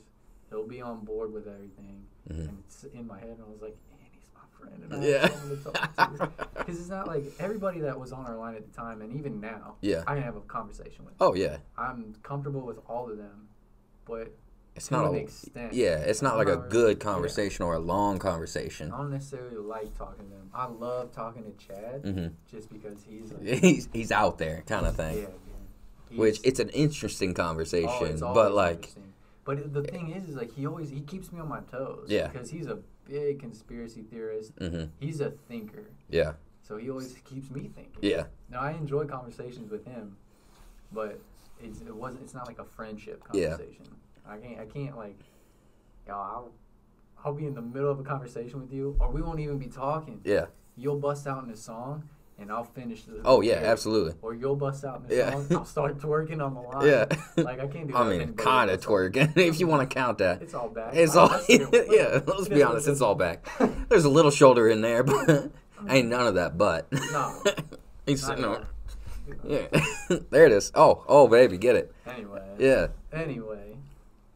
He'll be on board with everything." hmm And it's in my head, and I was like, "Man, he's my friend." And I Yeah. have someone to talk to. Because it's not like everybody that was on our line at the time, and even now, Yeah. I can have a conversation with. Oh yeah. I'm comfortable with all of them, but It's to not an a extent. yeah. It's not like a good conversation or a long conversation. I don't necessarily like talking to him. I love talking to Chad hmm just because he's like, He's he's out there kind of thing. yeah. Which it's an interesting Oh, conversation, it's but like but the thing is, is like he always he keeps me on my toes. Yeah. Because he's a big conspiracy theorist. hmm He's a thinker, yeah, so he always keeps me thinking. yeah, Now I enjoy conversations with him, but it's it wasn't. It's not like a friendship Yeah. I can't. I can't like. Yo, I'll, I'll be in the middle of a conversation with you, or we won't even be talking. yeah. You'll bust out in a song, and I'll finish the. Oh yeah, absolutely. Or you'll bust out in a Yeah. song, I'll start twerking on the line. Yeah. Like I can't do. I mean, kind of twerking if you want to count that. It's all back. It's all yeah. Let's be honest, it it's all back. There's a little shoulder in there, but mm. ain't none of that butt. No. He's sitting on. Yeah, there it is. Oh, oh, baby, get it. Anyway. Yeah, Anyway,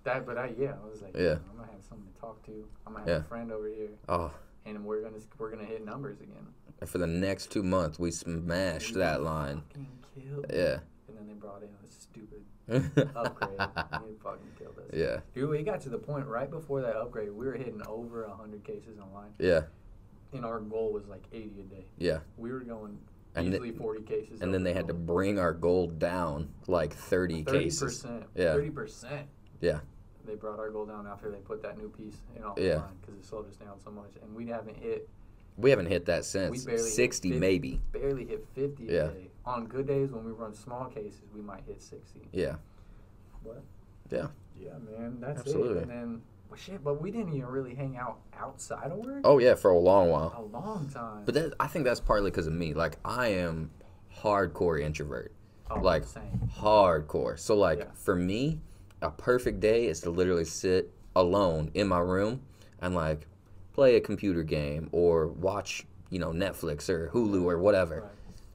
that but I yeah I was like Yeah. I'm gonna have someone to talk to. I'm gonna have Yeah. a friend over here, Oh, and we're gonna we're gonna hit numbers again. and for the next two months, we smashed We that line. Yeah. And then they brought in a stupid upgrade. it fucking killed us. yeah, Dude, we got to the point right before that upgrade. We were hitting over hundred cases online, yeah, and our goal was like 80 a day. yeah. We were going And easily 40 cases. And then they had to bring our goal down like 30 30 cases. percent. Yeah. Thirty percent. Yeah. They brought our goal down after they put that new piece in off Yeah. because it slowed us down so much, and we haven't hit We haven't hit that since. barely hit 60 50. maybe. barely hit 50 Yeah. On good days when we run small cases, we might hit 60. Yeah. What? Yeah. Yeah, man, that's Absolutely. it. And then, well, shit, but we didn't even really hang out outside of work Oh, yeah, for a long while. a long time. But that, I think that's partly because of me. Like, I am hardcore introvert. oh, like, same. Hardcore. So, like, Yeah. for me, a perfect day is to literally sit alone in my room and, like, play a computer game or watch, you know, Netflix or Hulu or whatever. Right.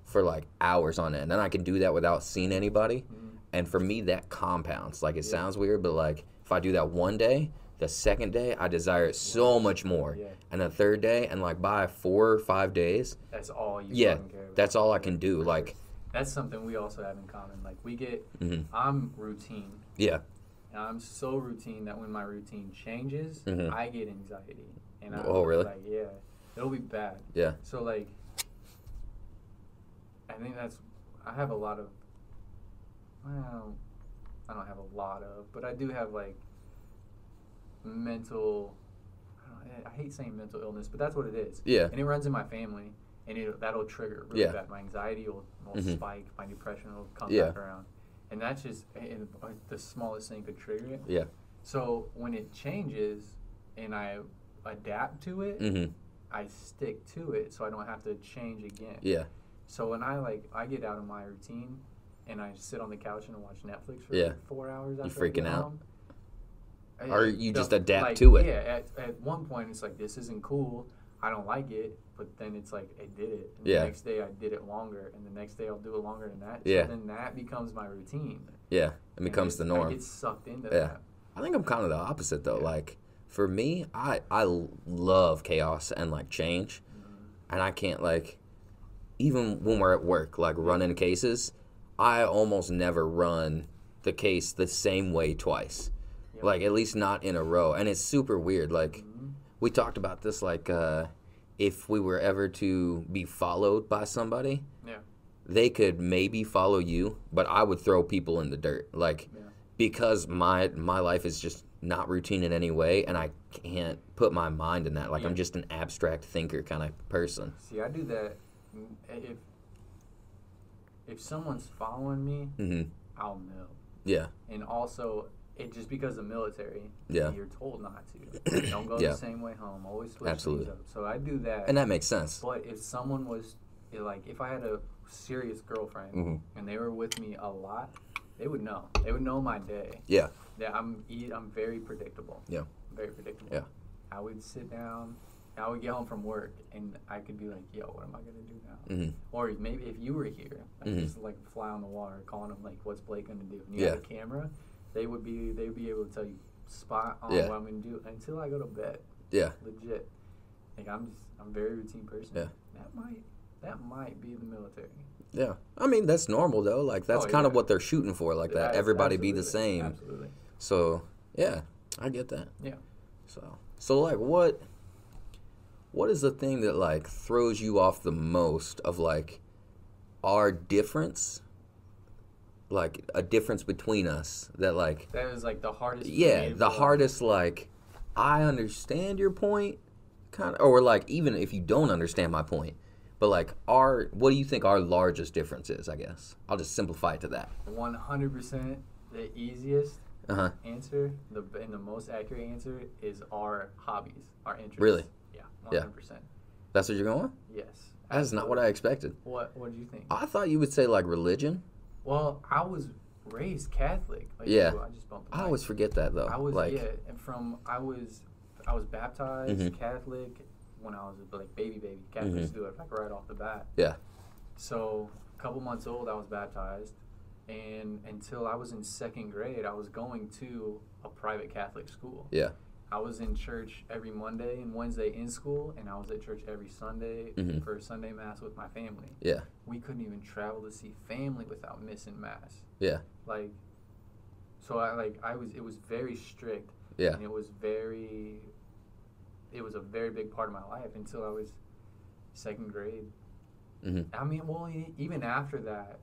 for like hours on end, and I can do that without seeing anybody. Mhm. And for me, that compounds. Like it Yeah. sounds weird, but like if I do that one day, the second day I desire it so much more, Yeah. and the third day, and like by four or five days, That's all you yeah, that's all I can do. Like, That's something we also have in common. Like we get, mhm. I'm routine. yeah, And I'm so routine that when my routine changes, Mhm. I get anxiety. And I'm Oh, really? Like, yeah, it'll be bad. yeah, So like, I think that's I have a lot of. Well, I don't have a lot of, but I do have like mental. I, don't, I hate saying mental illness, but that's what it is. yeah, And it runs in my family, and it that'll trigger really Yeah. bad. My anxiety will, will Mhm. spike. My depression will come Yeah. back around, and that's just and, uh, the smallest thing could trigger it. yeah, So when it changes, and I adapt to it, hmm I stick to it, so I don't have to change again. yeah, So when I like I get out of my routine, and I sit on the couch and watch Netflix for Yeah. like four hours. You After I get freaking out? home, Or you the- just adapt like, to it. Yeah. At, at one point, it's like this isn't cool. I don't like it. But then it's like I did it. And Yeah. The next day I did it longer, and the next day I'll do it longer than that. Yeah. So then that becomes my routine. yeah. It And becomes the it's- I norm. get sucked into Yeah. that. I think I'm kind of the opposite though. Yeah. Like for me, I I love chaos and like change, Mhm. and I can't like even when we're at work, like running cases, I almost never run the case the same way twice. Yeah. Like at least not in a row, and it's super weird. Like Mhm. We talked about this, like uh, if we were ever to be followed by somebody, Yeah. they could maybe follow you, but I would throw people in the dirt. Like Yeah. because my my life is just not routine in any way and I can't put my mind in that. Like I'm just an abstract thinker kind of person. See, I do that mm, if if someone's following me, Mhm. I'll know. Yeah. And also, it just because of military, Yeah. you're told not to. Don't go Yeah. the same way home. Always switch Absolutely. things up. So I do that. And that makes sense. but if someone was like, if I had a serious girlfriend Mhm. and they were with me a lot, they would know. They would know my day. Yeah. That I'm eat. I'm very predictable. Yeah. Very predictable. Yeah. I would sit down. I would get home from work and I could be like, "Yo, what am I gonna do now?" Mhm. Or maybe if you were here, like Mhm. just like fly on the water, calling them like, "What's Blake gonna do?" And you had a camera, they would be they would be able to tell you spot on Yeah. what I'm gonna do until I go to bed. Yeah. Legit. Like I'm just I'm a very routine person. Yeah. That might that might be the military. Yeah. I mean, that's normal though. Like that's Oh, kind of what they're shooting for like that. That's- Everybody be the same. Absolutely. So, yeah, I get that. Yeah. So, so like what what is the thing that like throws you off the most of like our difference? Like a difference between us that like That was like the hardest. yeah, the hardest like I understand your point kind of or like even if you don't understand my point. But like our what do you think our largest difference is, I guess? I'll just simplify it to that. One hundred percent the easiest Uh-huh. answer, the and the most accurate answer is our hobbies, our interests. Really? Yeah. Hundred percent. That's what you're going with? Yes. That's not what I expected. What What do you think? I thought you would say like religion. Well, I was raised Catholic. Like, Yeah. I just bumped. I always forget that though. I was like yeah, and from I was I was baptized Mhm. Catholic when I was like baby baby. Catholics Mhm. do it like right off the bat. Yeah. So a couple months old, I was baptized, and until I was in second grade, I was going to a private Catholic school. Yeah. I was in church every Monday and Wednesday in school, and I was at church every Sunday Mhm. for Sunday mass with my family. Yeah. We couldn't even travel to see family without missing mass. Yeah. Like, so I like I was it was very strict, Yeah. and it was very, it was a very big part of my life until I was second grade. Mhm. I mean, well, even after that,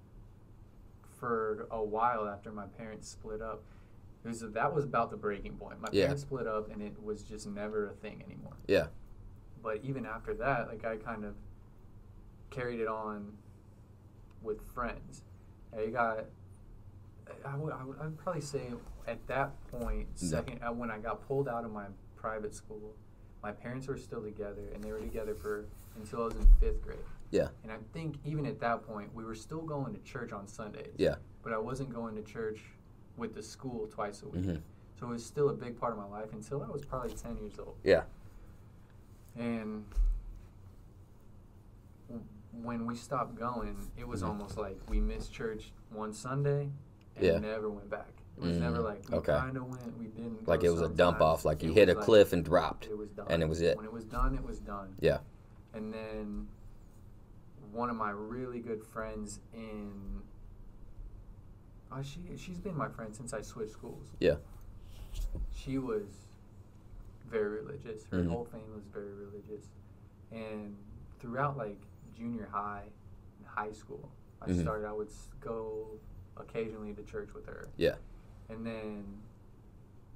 for a while after my parents split up, was that was about the breaking point. My Yeah. parents split up, and it was just never a thing anymore. Yeah. But even after that, like I kind of carried it on with friends. I got. I would, I would I'd probably say at that second uh, when I got pulled out of my private school, my parents were still together, and they were together for until I was in fifth grade. Yeah. And I think even at that point, we were still going to church on Sundays. Yeah. But I wasn't going to church with the school twice a week. Mhm. So it was still a big part of my life until I was probably 10 years old. Yeah. And when we stopped going, it was Mhm. almost like we missed church one Sunday and Yeah. never went back. It was Mm, never like we okay. kind of went, we didn't. Like go it was a dump off. Like you It hit a like- cliff and dropped. It was done. and it was it. When it was done, it was done. Yeah. And then one of my really good friends in. Oh, she she's been my friend since I switched schools. Yeah. She was very religious. Her Mhm. whole family was very religious, and throughout like junior high and high school, I Mhm. started. I would go occasionally to church with her. Yeah. And then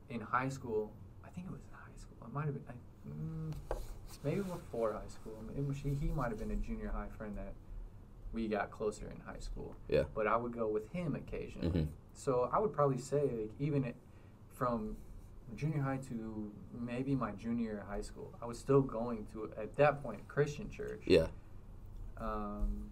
in high school, I think it was in high school. It might have been I, mm, maybe before high school. It was, she, he might have been a junior high friend that we got closer in high school. Yeah. But I would go with him occasionally. Mhm. So I would probably say like even it, from junior high to maybe my junior year of high school, I was still going to at that point Christian church. Yeah. Um,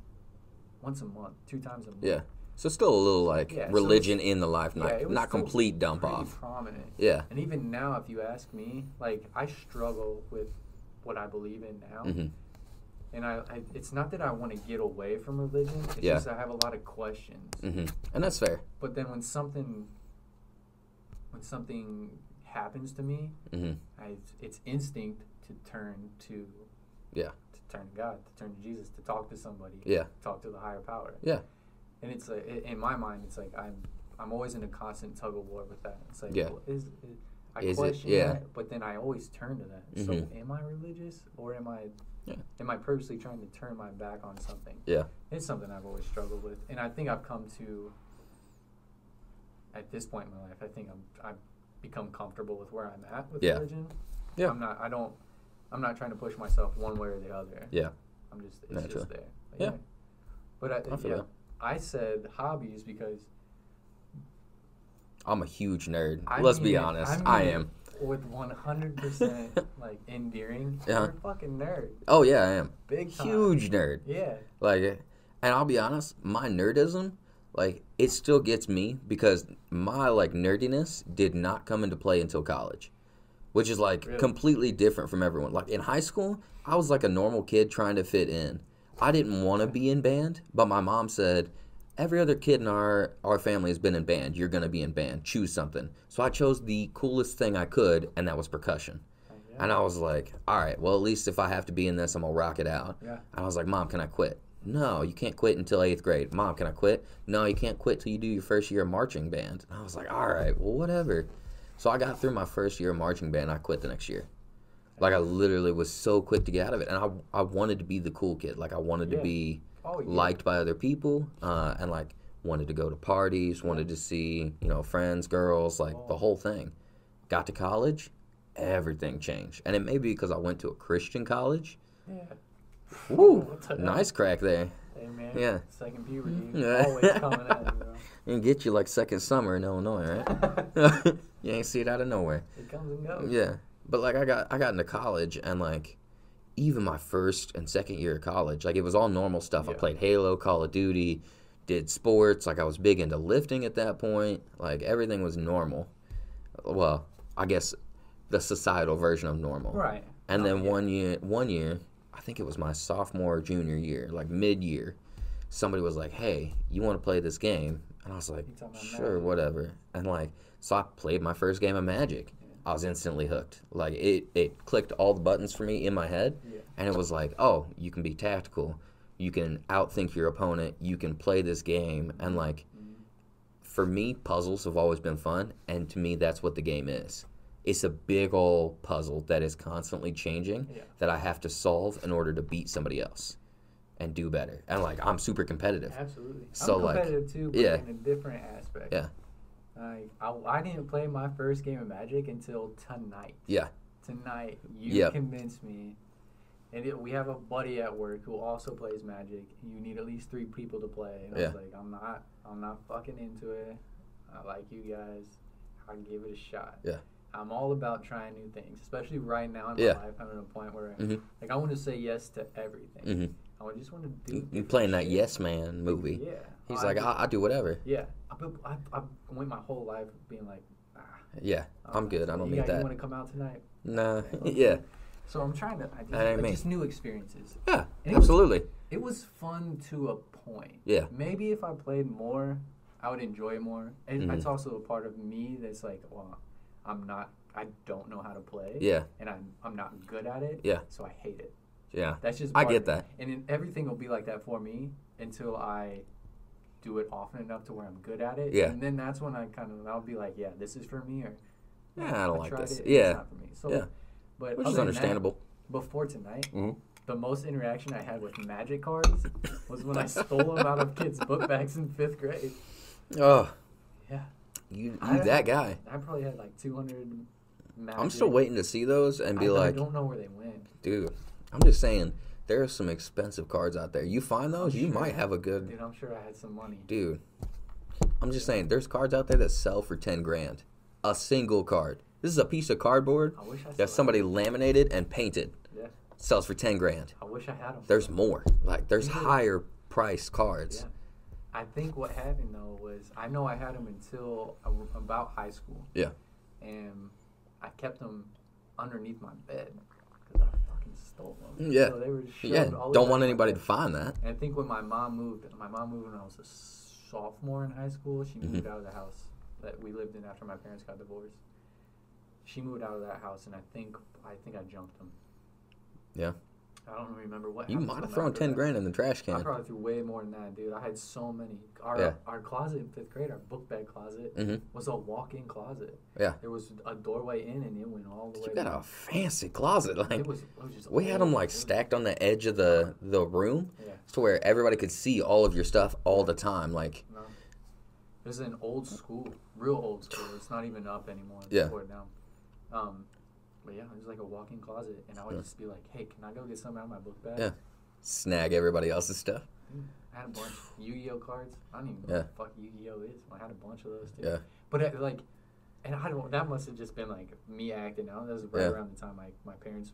once a month, two times a month. Yeah. So still a little like Yeah, so religion in the life, not was not complete dump off. Prominent. Yeah. And even now, if you ask me, like I struggle with what I believe in now, hmm and I, I, it's not that I want to get away from religion. It's Yeah. just I have a lot of questions. mm-hmm. And that's fair. But then when something, when something happens to me, hmm I, it's instinct to turn to, Yeah. to turn to God, to turn to Jesus, to talk to somebody, Yeah. talk to the higher power. Yeah. And it's like in my mind, it's like I'm I'm always in a constant tug of war with that. It's like, Yeah. well, is, is I Is it- question yeah. that, but then I always turn to that. So Mhm. am I religious or am I Yeah. am I purposely trying to turn my back on something? Yeah. It's something I've always struggled with, and I think I've come to at this point in my life. I think I'm I've become comfortable with where I'm at with Yeah. religion. Yeah. I'm not. I don't. I'm not trying to push myself one way or the other. Yeah. I'm just. It's Naturally. just there. But Yeah. But I, I yeah, that. I said hobbies because I'm a huge nerd. I Let's mean be honest. mean I am. With 100% like endearing. Yeah. You're a fucking nerd, Oh yeah, I am. big time. Huge nerd. Yeah. Like, and I'll be honest, my nerdism, like, it still gets me because my like nerdiness did not come into play until college, which is like Really? completely different from everyone. Like in high school, I was like a normal kid trying to fit in. I didn't want to be in band, but my mom said, "Every other kid in our our family has been in band. You're gonna be in band. Choose something." So I chose the coolest thing I could, and that was percussion. Yeah. And I was like, all right, well, at least if I have to be in this, I'm going to rock it out. Yeah. And I was like, Mom, can I quit? No, you can't quit until eighth grade. Mom, can I quit? No, you can't quit till you do your first year of marching band. And I was like, all right, well, whatever. So I got through my first year of marching band. I quit the next year. Like, I literally was so quick to get out of it. And I, I wanted to be the cool kid. Like, I wanted to be Oh, yeah. liked by other people uh, and, like, wanted to go to parties, wanted to see, you know, friends, girls, like, the Oh. whole thing. Got to college, everything changed. And it may be because I went to a Christian college. Yeah. Woo! The? Nice crack there. Hey man. Yeah. Second puberty. Yeah. Always coming at you, bro. And get you like second summer in Illinois, right? you ain't see it out of nowhere. It comes and goes. Yeah. But like I got I got into college and like even my first and second year of college, like it was all normal stuff. I played Halo, Call of Duty, did sports, like I was big into lifting at that point. Like everything was normal. Well, I guess the societal version of normal. Right. And Oh, then yeah. one year, one year, I think it was my sophomore or junior year, like mid year, somebody was like, "Hey, you want to play this game?" And I was like, You talking about "Sure, Magic? whatever." And like, so I played my first game of Magic. I was instantly hooked. Like it, it clicked all the buttons for me in my head, Yeah. and it was like, "Oh, you can be tactical. You can outthink your opponent. You can play this game." And like, Mhm. for me, puzzles have always been fun, and to me, that's what the game is. It's a big old puzzle that is constantly changing Yeah. that I have to solve in order to beat somebody else and do better. And like, I'm super competitive. Absolutely. So, I'm like, competitive too, but yeah. in a different aspect. Yeah. Like I, I didn't play my first game of Magic until tonight. Yeah. Tonight, you Yep. convinced me. And it, we have a buddy at work who also plays Magic. You need at least three people to play. And I was like, I'm not, I'm not fucking into it. I like you guys. I'll give it a shot. Yeah. I'm all about trying new things, especially right now in Yeah. my life. I'm at a point where, Mhm. like, I want to say yes to everything. hmm I just want to do. You, playing that shit. Yes Man movie? Yeah. He's I like, I, I do whatever. yeah, I, I, I went my whole life being like, ah, Yeah, I'm good. I don't need got- You that. want to come out tonight? Nah. Okay. yeah. So I'm trying to, I just, That like, just new experiences. Yeah. And it was- Absolutely. it was fun to a point. Yeah. Maybe if I played more, I would enjoy it more. And Mhm. it's also a part of me that's like, well, I'm not. I don't know how to play. Yeah. And I'm I'm not good at it. Yeah. So I hate it. Yeah. That's just. I get that. And then everything will be like that for me until I do it often enough to where I'm good at it. Yeah. And then that's when I kind of I'll be like, yeah, this is for me, or Yeah, I don't like this. it, Yeah. it's not for me. So, Yeah. But Which is than that, understandable. before tonight, Mhm. the most interaction I had with magic cards was when I stole them out of kids' book bags in fifth grade. Oh, Yeah. you, you I- that guy. I probably had like 200 magic. I'm still waiting to see those and be I, like, I don't know where they went. dude, I'm just saying, there are some expensive cards out there. You find those, you Sure. might have a good Dude, I'm sure I had some money. dude. I'm just saying, there's cards out there that sell for ten grand, a single card. This is a piece of cardboard I I that somebody laminated and painted. Yeah. Sells for ten grand. I wish I had them. There's more. Like there's higher price cards. Yeah. I think what happened though was I know I had them until about high school. Yeah. And I kept them underneath my bed because I fucking stole them. Yeah. So they were just Yeah, don't want anybody to find that. And I think when my mom moved, my mom moved when I was a sophomore in high school. She moved Mhm. out of the house that we lived in after my parents got divorced. She moved out of that house, and I think I think I jumped them. Yeah. I don't remember what. You might have thrown ten grand in the trash can. I probably threw way more than that, dude. I had so many. Our Yeah. our closet in fifth grade, our book bag closet, hmm was a walk-in closet. Yeah. There was a doorway in, and it went all the way. You got a fancy closet. Like It was. It was just we had them like stacked on the edge of the the room, Yeah. to where everybody could see all of your stuff all the time. Like No. It was an old school, real old school. It's not even up anymore. It's Yeah. down. Um, but yeah, it was like a walk-in closet, and I would just be like, "Hey, can I go get something out of my book bag?" Yeah. snag everybody else's stuff. Mm. I had a bunch Yu-Gi-Oh cards. I don't even know Yeah. what the fuck Yu-Gi-Oh is. I had a bunch of those too. Yeah. But it, like, and I don't. That must have just been like me acting out. That was right Yeah. around the time my my parents'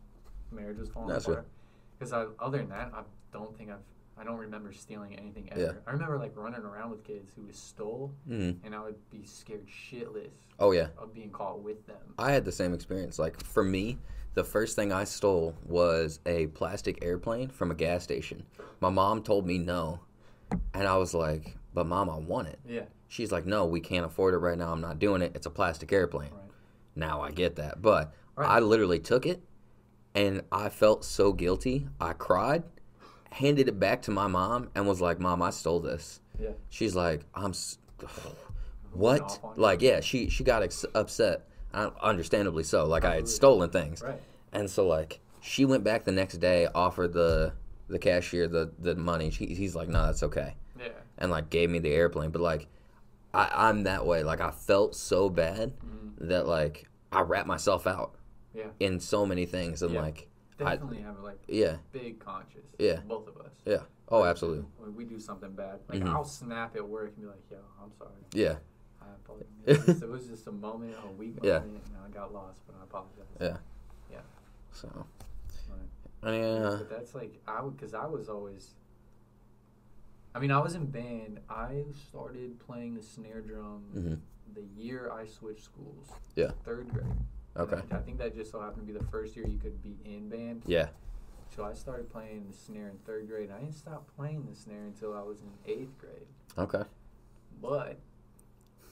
marriage was falling That's apart. Because other than that, I don't think I've. I don't remember stealing anything ever. Yeah. I remember like running around with kids who stole, hmm and I would be scared shitless Oh yeah. of being caught with them. I had the same experience. Like for me, the first thing I stole was a plastic airplane from a gas station. My mom told me no, and I was like, "But mom, I want it." Yeah. She's like, "No, we can't afford it right now. I'm not doing it. It's a plastic airplane." Right. Now I get that, but Right. I literally took it, and I felt so guilty. I cried, handed it back to my mom, and was like, "Mom, I stole this." Yeah. She's like, "I'm." What? off on you. Like, yeah, she she got ex- upset, uh, understandably so. Like, I had stolen things, Right. and so like she went back the next day, offered the the cashier the the money. She, he's like, "No, that's okay," Yeah. and like gave me the airplane. But like, I I'm that way. Like, I felt so bad Mhm. that like I wrapped myself out Yeah. in so many things, and Yeah. like, I, Definitely have like yeah, big conscious. Yeah. Both of us. yeah, oh, absolutely, When we do something bad, like Mhm. I'll snap at work and be like, "Yo, I'm sorry. yeah, I apologize." It was, just, it was just a moment, a weak, Yeah. moment, and I got lost, but I apologize. yeah, Yeah. So, Right. yeah, But that's like I would, cause I was always. I mean, I was in band. I started playing the snare drum hmm the year I switched schools. Yeah. Third grade. Okay, I, I think that just so happened to be the first year you could be in band. yeah, So I started playing the snare in third grade. I didn't stop playing the snare until I was in eighth grade. okay. But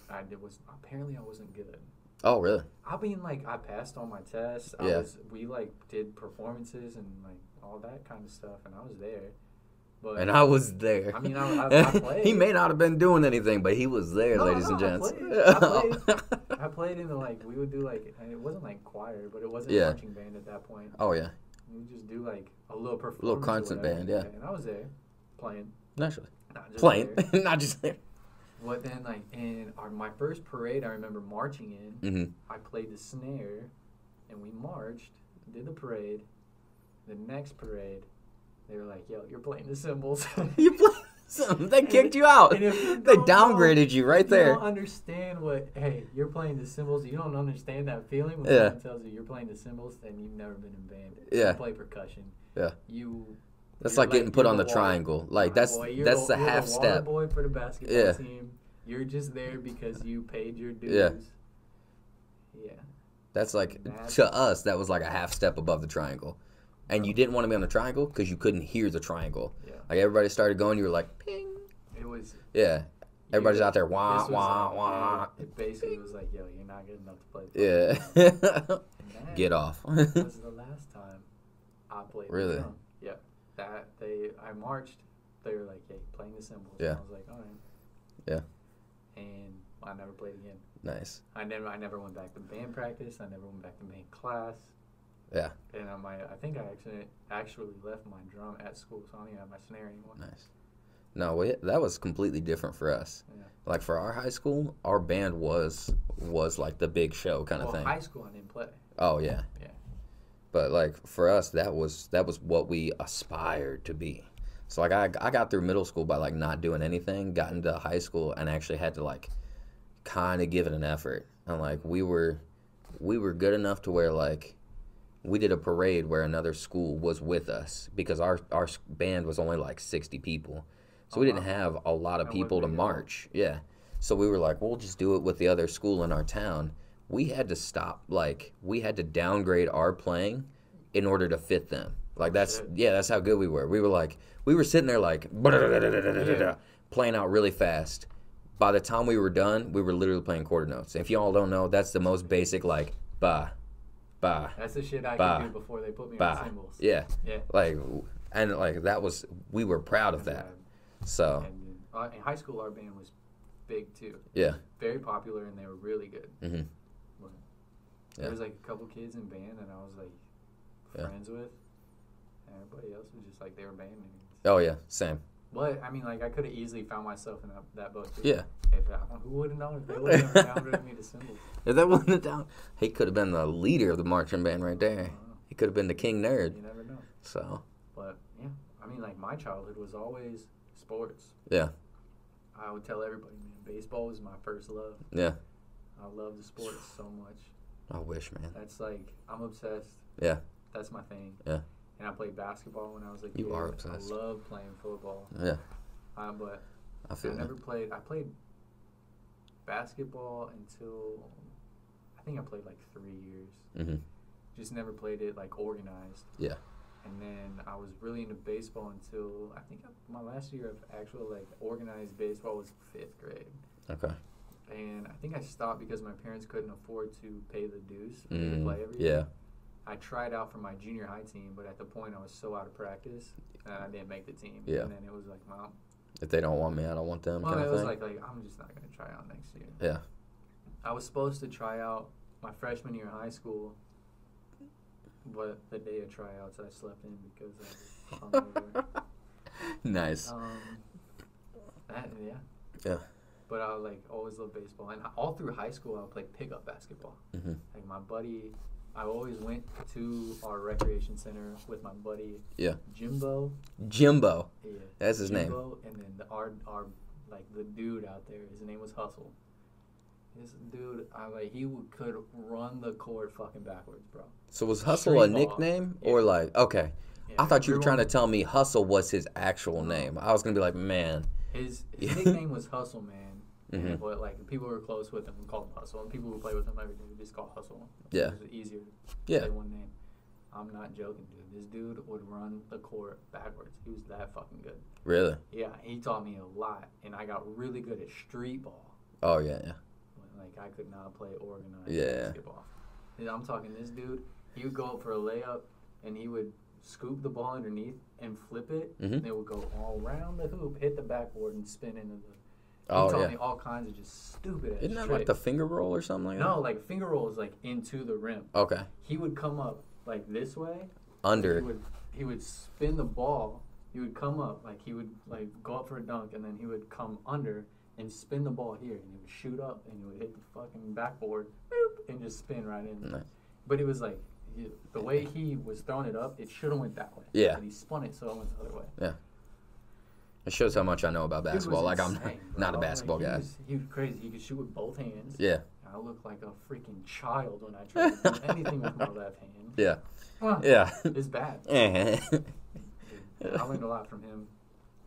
I did was apparently I wasn't good. Oh, really? I mean, like I passed all my tests. I Yeah. was we like did performances and like all that kind of stuff, and I was there. But And I was there. I mean, I- I- I he may not have been doing anything, but he was there, No, ladies no, and I gents. played. I I played in the like we would do like and it wasn't like choir, but it wasn't Yeah. marching band at that point. oh yeah, We would just do like a little performance, or concert whatever. band, yeah. And I was there playing, naturally not just playing, not just there. What then like in our my first parade I remember marching in. Mm-hmm. I played the snare, and we marched, did the parade. The next parade, they were like, "Yo, you're playing the cymbals." You play some. They kicked you out. And if you They know- downgraded you right If You there. don't understand what? Hey, you're playing the cymbals. You don't understand that feeling when Yeah. someone tells you you're playing the cymbals, and you've never been in band. Yeah. You play percussion. Yeah. You. That's you're like getting put on the water- triangle. Like that's boy, that's the you're half step. boy for the basketball Yeah. team. You're just there because you paid your dues. Yeah. Yeah. That's like That's- to us that was like a half step above the triangle, and you didn't want to be on the triangle because you couldn't hear the triangle. Yeah. Like everybody started going, you were like, ping. It was. Yeah. Everybody's out there, wah, wah, like- wah. It basically was like, yo, you're not good enough to play. Yeah. That Get off. was the last time I played. Really? drum. Yeah. That they, I marched. They were like, hey, playing the cymbals. Yeah. And I was like, all right. Yeah. And I never played again. nice. I never, I never went back to band practice. I never went back to band class. Yeah. And on my, I think I actually actually left my drum at school, so I don't even have my snare anymore. Nice. No, we, that was completely different for us. Yeah. Like for our high school, our band was was like the big show kind of thing. high school I didn't play. oh yeah. Yeah. But like for us, that was that was what we aspired to be. So like I I got through middle school by like not doing anything, got into high school and actually had to like kind of give it an effort. And like we were we were good enough to where like we did a parade where another school was with us because our our band was only like 60 people. So oh, we Oh, didn't wow. have a lot of That people to march. Yeah. So we were like, we'll just do it with the other school in our town. We had to stop like we had to downgrade our playing in order to fit them. Like oh, that's shit. yeah, that's how good we were. We were like we were sitting there like playing out really fast. By the time we were done, we were literally playing quarter notes. If y'all don't know, that's the most basic like ba ba That's the shit I Bah. could do before they put me on ba. cymbals. Yeah. Yeah. Like and like that was we were proud of that. So, And uh, in high school, our band was big too. yeah. Very popular, and they were really good. Mhm. But Yeah. There was like a couple kids in band, and I was like Yeah. friends with. And everybody else was just like they were band. Oh yeah, same. But I mean, like I could have easily found myself in that, that boat too. Yeah. If I, who would have known if they would have downloaded me to cymbals? If that wasn't down, he could have been the leader of the marching band right there. Uh, He could have been the king nerd. you never know. So But yeah, I mean, like my childhood was always sports. Yeah. I would tell everybody, man, baseball was my first love. yeah, I love the sports so much. I wish, man. That's like I'm obsessed. Yeah. That's my thing. Yeah. And I played basketball when I was a kid. You are obsessed. I love playing football. Yeah, Uh, but I I never that. played. I played basketball until I think I played like three years. Mhm. Just never played it like organized. Yeah. And then I was really into baseball until I think my last year of actual like organized baseball was fifth grade. Okay. And I think I stopped because my parents couldn't afford to pay the dues me to Mm, play every yeah. year. I tried out for my junior high team, but at the point I was so out of practice, uh, I didn't make the team. Yeah. And then it was like, well, If they don't want me, I don't want them. well kind it of was like, like I'm just not gonna try out next year. Yeah. I was supposed to try out my freshman year in high school, but the day of tryouts I slept in because I was hungover. nice. um, that, yeah. Yeah. But I like always loved baseball, and all through high school I would play pickup basketball. hmm Like my buddy, I always went to our recreation center with my buddy. Yeah. Jimbo. Jimbo. Yeah. That's his name. Jimbo, and then the, our our like the dude out there. His name was Hustle. This dude, I like he would, could run the court fucking backwards, bro. So was Hustle a ball. nickname Yeah. or like okay? Yeah, I thought you were trying to tell me Hustle was his actual name. I was gonna be like, man. His, his nickname was Hustle Man. Mhm. And, but like the people who were close with him call him Hustle, and people who play with him every day just call Hustle. Yeah. It was easier Yeah. say one name. I'm not joking, dude. This dude would run the court backwards. He was that fucking good. Really? Yeah, he taught me a lot, and I got really good at street ball. Oh yeah, yeah. Like I could not play organized Yeah. basketball. And I'm talking this dude. He would go up for a layup, and he would scoop the ball underneath and flip it. Mhm. And it would go all around the hoop, hit the backboard, and spin into the. Oh, he Oh taught yeah. me all kinds of just stupid. ass Isn't that like the finger roll or something like that? No, like finger roll is like into the rim. Okay. He would come up like this way. He Under. would he would spin the ball. He would come up like he would like go up for a dunk, and then he would come under and spin the ball here, and he would shoot up, and he would hit the fucking backboard, boop, and just spin right in. Nice. But it was like the way he was throwing it up, it should have went that way. Yeah. But he spun it so it went the other way. It shows how much I know about basketball. Like I'm insane, not a bro. Like, basketball he guy. Was, he was crazy. He could shoot with both hands. Yeah. I look like a freaking child when I try to do anything with my left hand. Yeah. Yeah. It's bad. I learned a lot from him.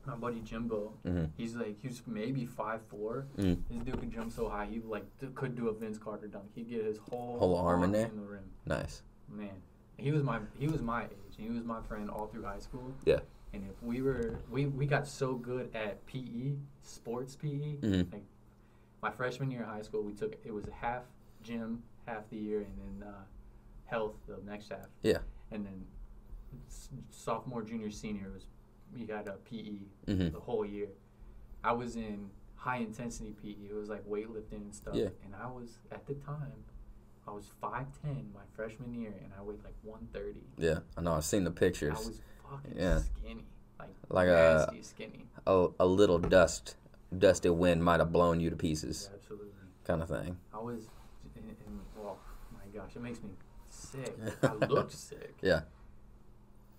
My buddy Jimbo, Mhm. he's like he's maybe five four. Mm. This dude could jump so high, he like could do a Vince Carter dunk. He'd get his whole Whole arm in there? in the rim. nice. Man, he was my he was my age. and He was my friend all through high school. Yeah. And if we were, we, we got so good at PE, sports PE. Mhm. Like my freshman year of high school, we took it was a half gym half the year, and then uh, health the next half. Yeah. And then s- sophomore, junior, senior was we had a PE Mhm. the whole year. I was in high intensity PE. It was like weightlifting and stuff. Yeah. And I was at the time, I was five ten my freshman year, and I weighed like one thirty. Yeah, I know. I've seen the I pictures. was fucking Yeah. skinny, like Like a- skinny. A, a little dust, dusted wind might have blown you to Yeah, pieces, absolutely. kind of thing. I was, and well, my gosh, it makes me sick. I looked sick. Yeah.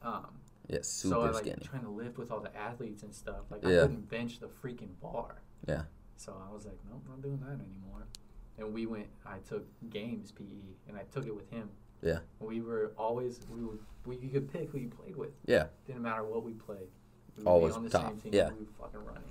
Um, Yeah, super so I like skinny. trying to lift with all the athletes and stuff. Like I couldn't bench the freaking bar. Yeah. So I was like, nope, not doing that anymore. And we went. I took games PE, and I took it with him. Yeah. We were always we would we you could pick who you played with. Yeah. Didn't matter what we played. We would Always be on the top, same team. yeah. We were fucking running.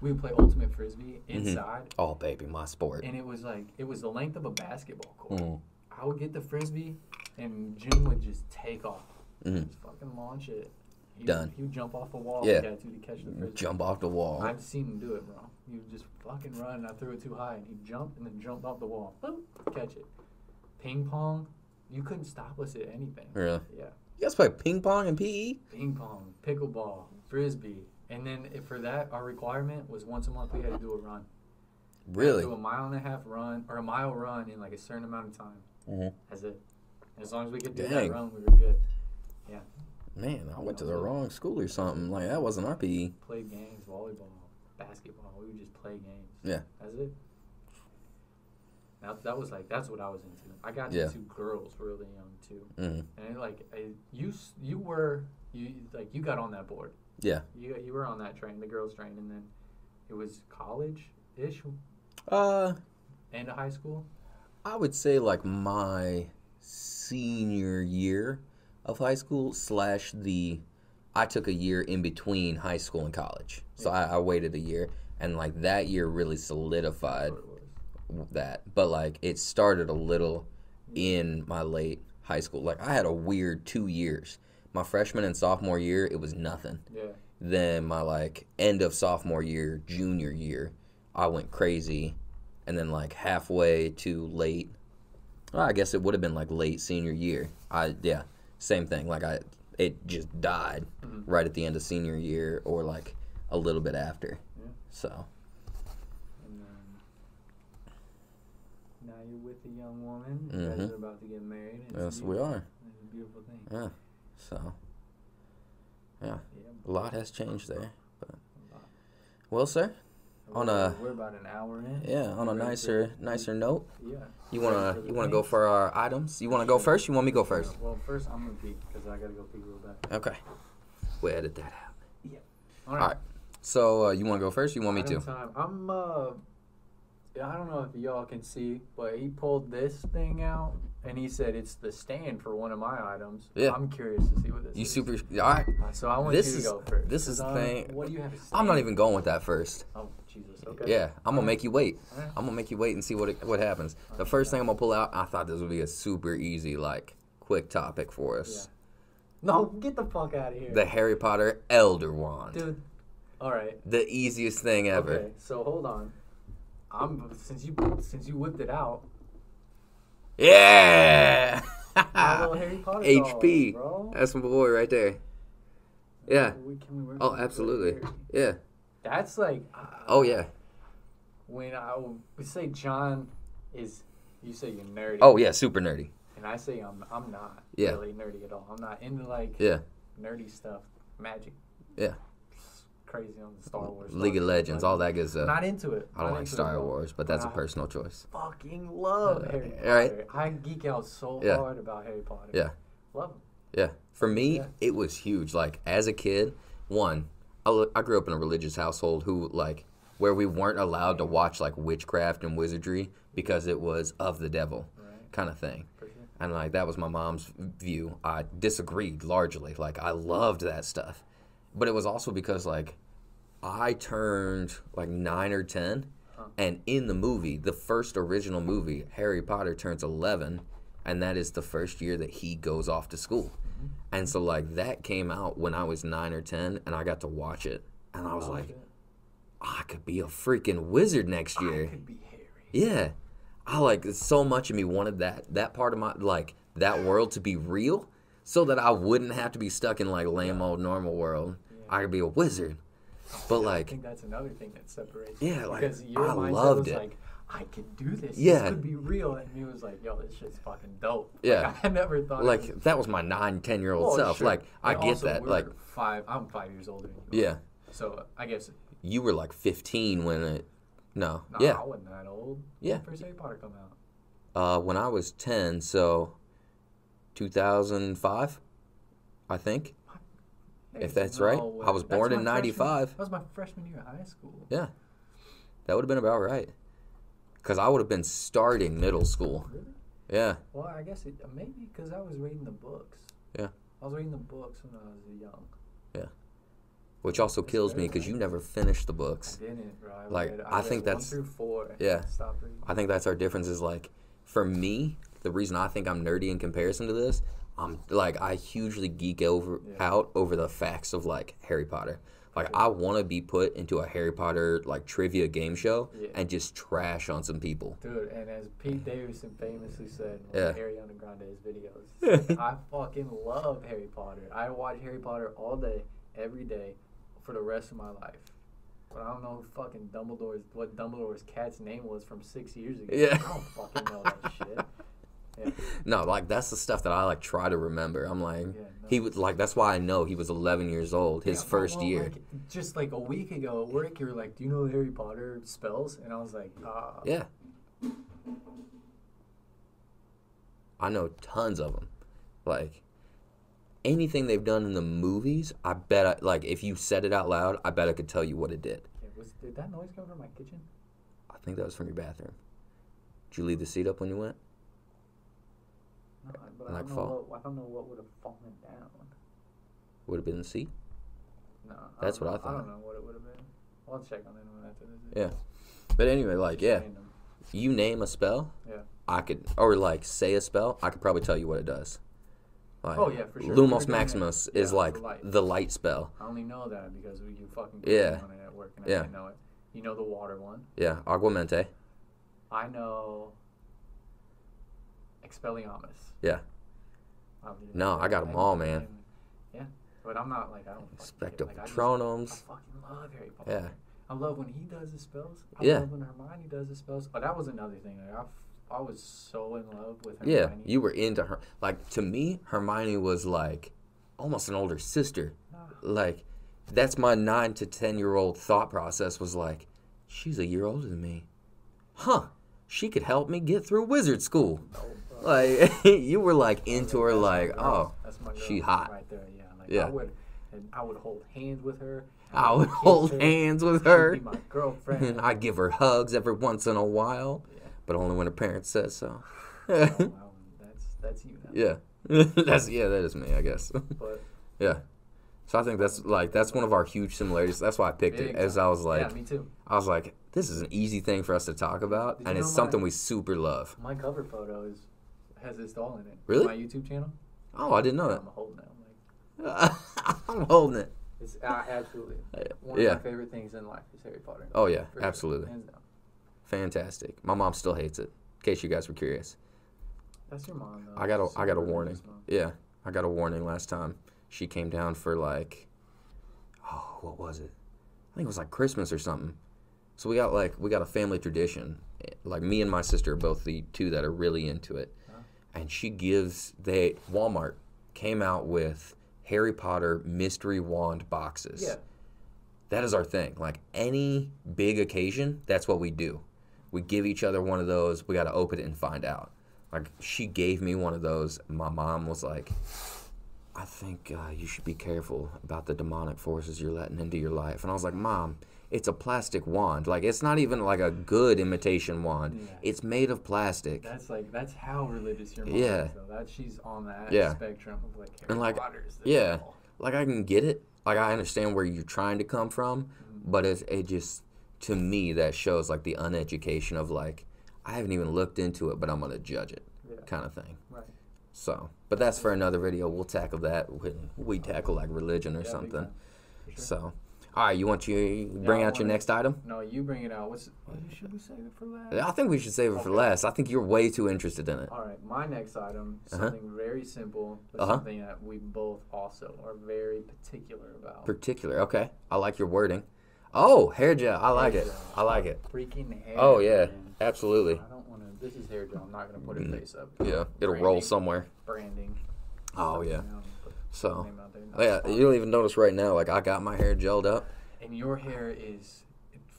We would play ultimate frisbee Mhm. inside, Oh, baby, my sport. and it was like it was the length of a basketball court. Mm. I would get the frisbee, and Jim would just take off, Mhm. just fucking launch it. He, Done. He would jump off the wall. Yeah. To catch the frisbee. Jump off the wall. I've seen him do it, bro. He would just fucking run, and I threw it too high, and he jumped and then jump off the wall. Boom, catch it. Ping pong, you couldn't stop us at anything. Really? Yeah. You guys play ping pong and? PE? Ping pong, pickleball, frisbee, and then if for that, our requirement was once a month we had to do a run. We had to Really? Do a mile and a half run or a mile run in like a certain amount of time. Mhm. That's it. As long as we could do Dang. that run, we were good. Yeah. Man, I went to the wrong school or something. Like that wasn't our. PE. Played games, volleyball, basketball. We would just play games. Yeah. That's it. That, that was like that's what I was into. I got Yeah. into girls really young too, Mm. and like I, you you were you like you got on that board. Yeah. You you were on that train, the girls train, and then it was college ish, Uh, of high school. I would say like my senior year of high school slash the I took a year in between high school and college, so I, I waited a year, and like that year really solidified That's what it was. That. But like it started a little in my late high school. Like I had a weird two years. My freshman and sophomore year, it was nothing. Yeah, Then my like end of sophomore year, junior year, I went crazy, and then like halfway to late, well, I guess it would have been like late senior year. I yeah, same thing. Like I, it just died Mhm. right at the end of senior year or like a little bit after. Yeah. So and then now you're with a young woman. You guys Mhm. are about to get married. and yes, we are. It's a beautiful thing. Yeah. So Yeah. a lot has changed there. lot. Well, sir. On a- we're about an hour in. Yeah. On a Ready for- nicer nicer note, Yeah. you wanna you wanna go for our items? You wanna go first? You want me to go first? Yeah, well, first I'm gonna pee because I gotta go pee real bad. Okay. We edit that out. Yeah. All right. So uh, you want to go first? You want me Item to? Time. I'm uh, yeah, I don't know if y'all can see, but he pulled this thing out and he said it's the stand for one of my items. Yeah. I'm curious to see what this You is. super? All right. So I want This you to is- go first. this is the thing- What do you have to? I'm not even going with that first. Oh Jesus. Okay. Yeah, I'm gonna make you wait. Alright. I'm gonna make you wait and see what it, what happens. Oh, the first thing I'm gonna pull out, I thought this would be a super easy, like, quick topic for us. Yeah. No, get the fuck out of here. The Harry Potter Elder Wand. Dude. All right. The easiest thing ever. Okay. So hold on. I'm since you since you whipped it out. Yeah. HP. doll. That's my boy right there. Yeah. We, Oh, absolutely. right Yeah. That's like. Uh, Oh yeah. When I we say John is, you say you're nerdy. Oh yeah. Super nerdy. And I say I'm I'm not Yeah. really nerdy at all. I'm not into like Yeah. nerdy stuff, magic. Yeah. Crazy on the Star Wars. League stuff. of Legends, Like, all that good stuff. Not into it. I don't Not like Star. Wars, but that's a personal choice. Fucking love Uh, Harry Potter. all right. I geek out so Yeah. hard about Harry Potter. Yeah. Love him. Yeah. For me, Yeah. it was huge. Like as a kid, one, I, I grew up in a religious household who like where we weren't allowed to watch like witchcraft and wizardry because it was of the devil Right. kind of thing. And like that was my mom's view. I disagreed largely. Like I loved that stuff. But it was also because like I turned like 9 or 10 Huh. and in the movie, the first original movie, Harry Potter turns 11 and that is the first year that he goes off to school. Mm-hmm. And so like that came out when I was nine or ten, and I got to watch it, and I was like. I could be a freaking wizard next I year. could be Harry. Yeah, I like so much of me wanted that that part of my like that world to be real, so that I wouldn't have to be stuck in like lame old normal world. I could be a wizard, but I like think that's another thing that separates. Yeah, like, because your I mindset loved was it. like, I could do this. Yeah. this could be real, and me was like, yo, this shit's fucking dope. Like, Yeah. I never thought. it was- like that was my nine ten year old Well, self. sure. Like I And get also, that. we're Like five. I'm five years older than you. yeah, So I guess. you were like fifteen when it. No, Nah, yeah, I wasn't that old. Yeah. When First Harry Potter come out. uh, when I was ten, so two thousand five, I think. If that's right. I was That's born in 95. That was my freshman year of high school. Yeah, that would have been about right. Cause I would have been starting middle school. Really? Yeah, Well, I guess it maybe because I was reading the books. Yeah. I was reading the books when I was young. Yeah. Which also That's kills me because you never finished the I books. didn't, bro. I Like, read, I read think one that's- through four. yeah. I think that's our difference. Is like for me, the reason I think I'm nerdy in comparison to this, I'm like I hugely geek over Yeah. out over the facts of like Harry Potter. Like I want to be put into a Harry Potter like trivia game show Yeah. and just trash on some people. Dude, and as Pete Davidson famously said in Yeah. Ariana Grande's videos, like, I fucking love Harry Potter. I watch Harry Potter all day, every day, for the rest of my life. But I don't know fucking Dumbledore's what Dumbledore's cat's name was from six years ago. Yeah. I don't fucking know that shit. Yeah. No, like that's the stuff that I like try to remember. I'm like Yeah, no. he was like that's why I know he was 11 years old his Yeah, first well, year. like, just like a week ago at work, you were like, "Do you know Harry Potter spells?" And I was like, "Ah." Yeah. I know tons of them. Like anything they've done in the movies, I bet I, like if you said it out loud, I bet I could tell you what it did. Was did that noise come from my kitchen? I think that was from your bathroom. Did you leave the seat up when you went? But Like I don't fall. know. What, I don't know what would have fallen down. Would have been the seat. No, That's don't what I know. I thought. don't know what it would have been. I'll check on that one after this. Yeah. But anyway, like yeah, Random. you name a spell, Yeah. I could or like say a spell, I could probably tell you what it does. Like, Oh, yeah, for sure. Lumos We were doing Maximus it. is Yeah, like the light. the light spell. I only know that because we you fucking Yeah. on it at work and I Yeah. didn't know it. You know the water one. Yeah, Aguamente. I know Expelliarmus. Yeah. No, I got them all, man. Yeah, but I'm not like I don't. it. Like, I just- I fucking love Harry Potter. Yeah. I love when he does his spells. I Yeah. love when Hermione does his spells. But that was another thing. Like I, I was so in love with Yeah, you were into her. Like to me, Hermione was like almost an older sister. Ah. Like that's my nine to ten year old thought process was like, she's a year older than me, huh? She could help me get through wizard school. Oh, bro. Like you were like into her, like, oh, my she hot. right there. Yeah, like Yeah. I would, and I would hold hands with her. I would hold her. hands with She'd her. be my girlfriend. And I give her hugs every once in a while, yeah. but only when her parents says so. Oh, wow, that's that's you now. yeah, that's yeah, that is me, I guess. But Yeah. So I think that's like that's one of our huge similarities. That's why I picked it. As. I was like, yeah, me too. I was like, this is an easy thing for us to talk about, Did and you it's know something we super love. My cover photo is has this doll in it. Really? My YouTube channel. Oh, I didn't know that. I'm holding it. I'm like. I'm holding it. it's uh, absolutely one Yeah. of my favorite things in life is Harry Potter. Oh yeah, For sure, absolutely, hands down. fantastic. My mom still hates it. In case you guys were curious, That's your mom though. I got a She's I got a warning. Yeah, I got a warning last time. She came down for like, oh, what was it? I think it was like Christmas or something. So we got like we got a family tradition. Like me and my sister are both the two that are really into it. And she gives they Walmart came out with Harry Potter mystery wand boxes. Yeah. That is our thing. Like any big occasion, that's what we do. We give each other one of those. We got to open it and find out. Like she gave me one of those. My mom was like, "I think uh, you should be careful about the demonic forces you're letting into your life." And I was like, "Mom, it's a plastic wand. Like it's not even like a good imitation wand. Yeah. It's made of plastic." That's like that's how religious your mom Yeah. is though. That she's on that Yeah. spectrum of like Harry And, like, Potter is the yeah. like I can get it. Like I understand where you're trying to come from, Mm-hmm. but it it just to me that shows like the uneducation of like I haven't even looked into it, but I'm gonna judge it, Yeah. kind of thing. Right. So, but that's for another video. We'll tackle that when we tackle like religion or Yeah, something. sure. So, all right, you want you bring out your next item? No, you bring it out. What's what should we save it for last? I think we should save it for last. I think you're way too interested in it. All right, my next item, Uh-huh. something very simple, but Uh-huh. something that we both also are very particular about. Particular. Okay, I like your wording. Oh, hair gel. I like Hair it. gel. I like it. Freaking hair. Oh yeah, man. absolutely. I don't want to. This is hair gel. I'm not gonna put Mm. a face up. Yeah, it'll roll somewhere. Branding. Oh yeah. Put So, name out there, not oh, yeah, you don't even notice right now. Like I got my hair gelled up. And your hair is,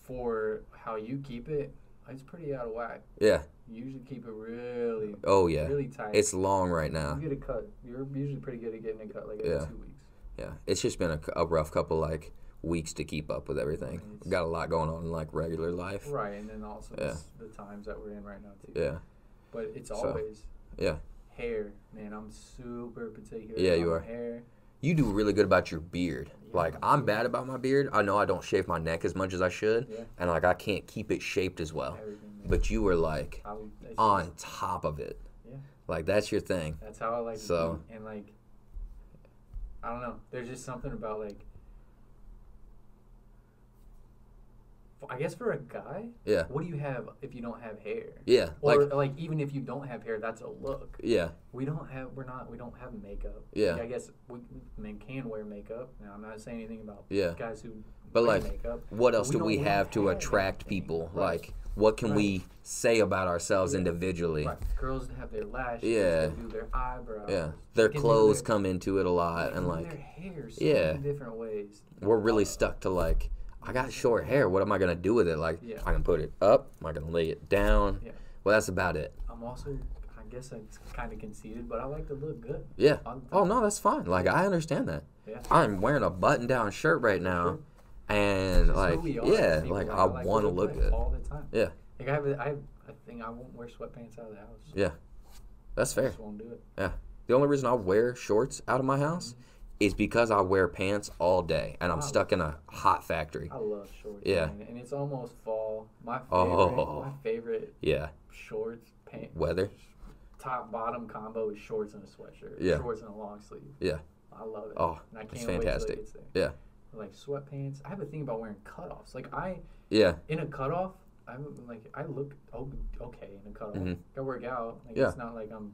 for how you keep it, it's pretty out of whack. Yeah. You usually keep it really, Oh yeah. really tight. It's long right now. You get a cut. You're usually pretty good at getting a cut, like every Yeah. two weeks. Yeah. It's just been a, a rough couple like weeks to keep up with everything. It's- Got a lot going on in like regular life. Right, and then also Yeah. the times that we're in right now too. Yeah. But it's So, always yeah. Hair, man. I'm super particular. Yeah, about you my are. Hair. You do really good about your beard. Yeah, Like I'm beard. bad about my beard. I know I don't shave my neck as much as I should, Yeah. and like I can't keep it shaped as well. But you were like would- on top of it. Yeah. Like that's your thing. That's how I like So-. And like, I don't know. There's just something about like. I guess for a guy, Yeah. what do you have if you don't have hair? Yeah. Or Like like, even if you don't have hair, that's a look. yeah. We don't have. We're not. We don't have makeup. Yeah. I guess we, men can wear makeup. Now I'm not saying anything about Yeah. guys who. But, wear like, makeup. What else we do we have to attract anything. people? Right. Like what can Right. we say about ourselves Yeah. individually? Right. Girls have their lashes. Yeah. They do their eyebrows. Yeah. Their clothes their- come into it a lot and like their hair so Yeah. many different ways. we're really Uh, stuck to like I got short hair. What am I gonna do with it? Like Yeah. I can put it up. Am I gonna lay it down? Yeah. Well, that's about it. I'm also. I guess it's kind of conceited, but I like to look good. Yeah. Oh no, that's fine. Like I understand that. Yeah. I'm wearing a button-down shirt right now, and like who we are yeah, like Like, I like want to look good. all the time. Yeah. Like I have, a, I have a thing. I won't wear sweatpants out of the house. Yeah. That's I fair. just won't do it. Yeah. The only reason I wear shorts out of my house Mm-hmm. Is because I wear pants all day, and I'm stuck in a hot factory. I love shorts. Yeah. man, and it's almost fall. My favorite, Oh. my favorite Yeah. shorts, pant, Weather. top bottom combo is shorts and a sweatshirt. Yeah. Shorts and a long sleeve. Yeah. I love it. Oh, and I can't it's wait fantastic. till it there. Yeah. Like sweatpants. I have a thing about wearing cutoffs. Like I Yeah. in a cutoff, I'm like I look okay in a cutoff. Mhm. I work out. Like Yeah. it's not like I'm,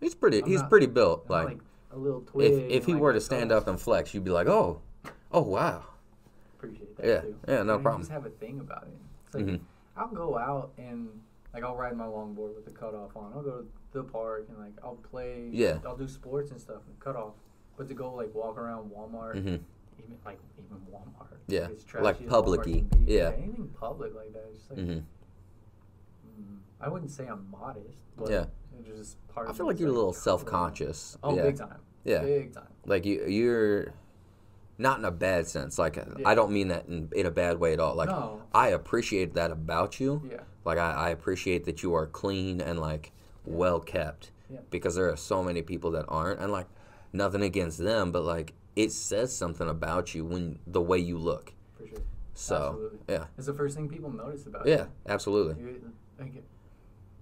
He's pretty. I'm he's not- pretty built. I'm Like, like a little twig. if if he like, were to stand up and flex, you'd be like, oh, oh wow. appreciate that Yeah. too. Yeah, no I problem. just have a thing about it. It's like Mhm. I'll go out and like I'll ride my longboard with the cutoff on. I'll go to the park and like I'll play. Yeah. I'll do sports and stuff and cut off. But to go like walk around Walmart, hmm even like even Walmart. Yeah, like as public-y, be, yeah. Anything public like that. It's just like hmm mm, I wouldn't say I'm modest, but Yeah. Just part I feel like you're a little self-conscious. Oh, yeah. big time. Yeah. Big time. Like you, you're not in a bad sense. Like Yeah. I don't mean that in, in a bad way at all. Like no. I appreciate that about you. Yeah. Like I, I appreciate that you are clean and like well kept. Yeah. Because there are so many people that aren't, and like nothing against them, but like it says something about you when the way you look. For sure. So Absolutely. yeah, It's the first thing people notice about you. yeah, absolutely. Thank you.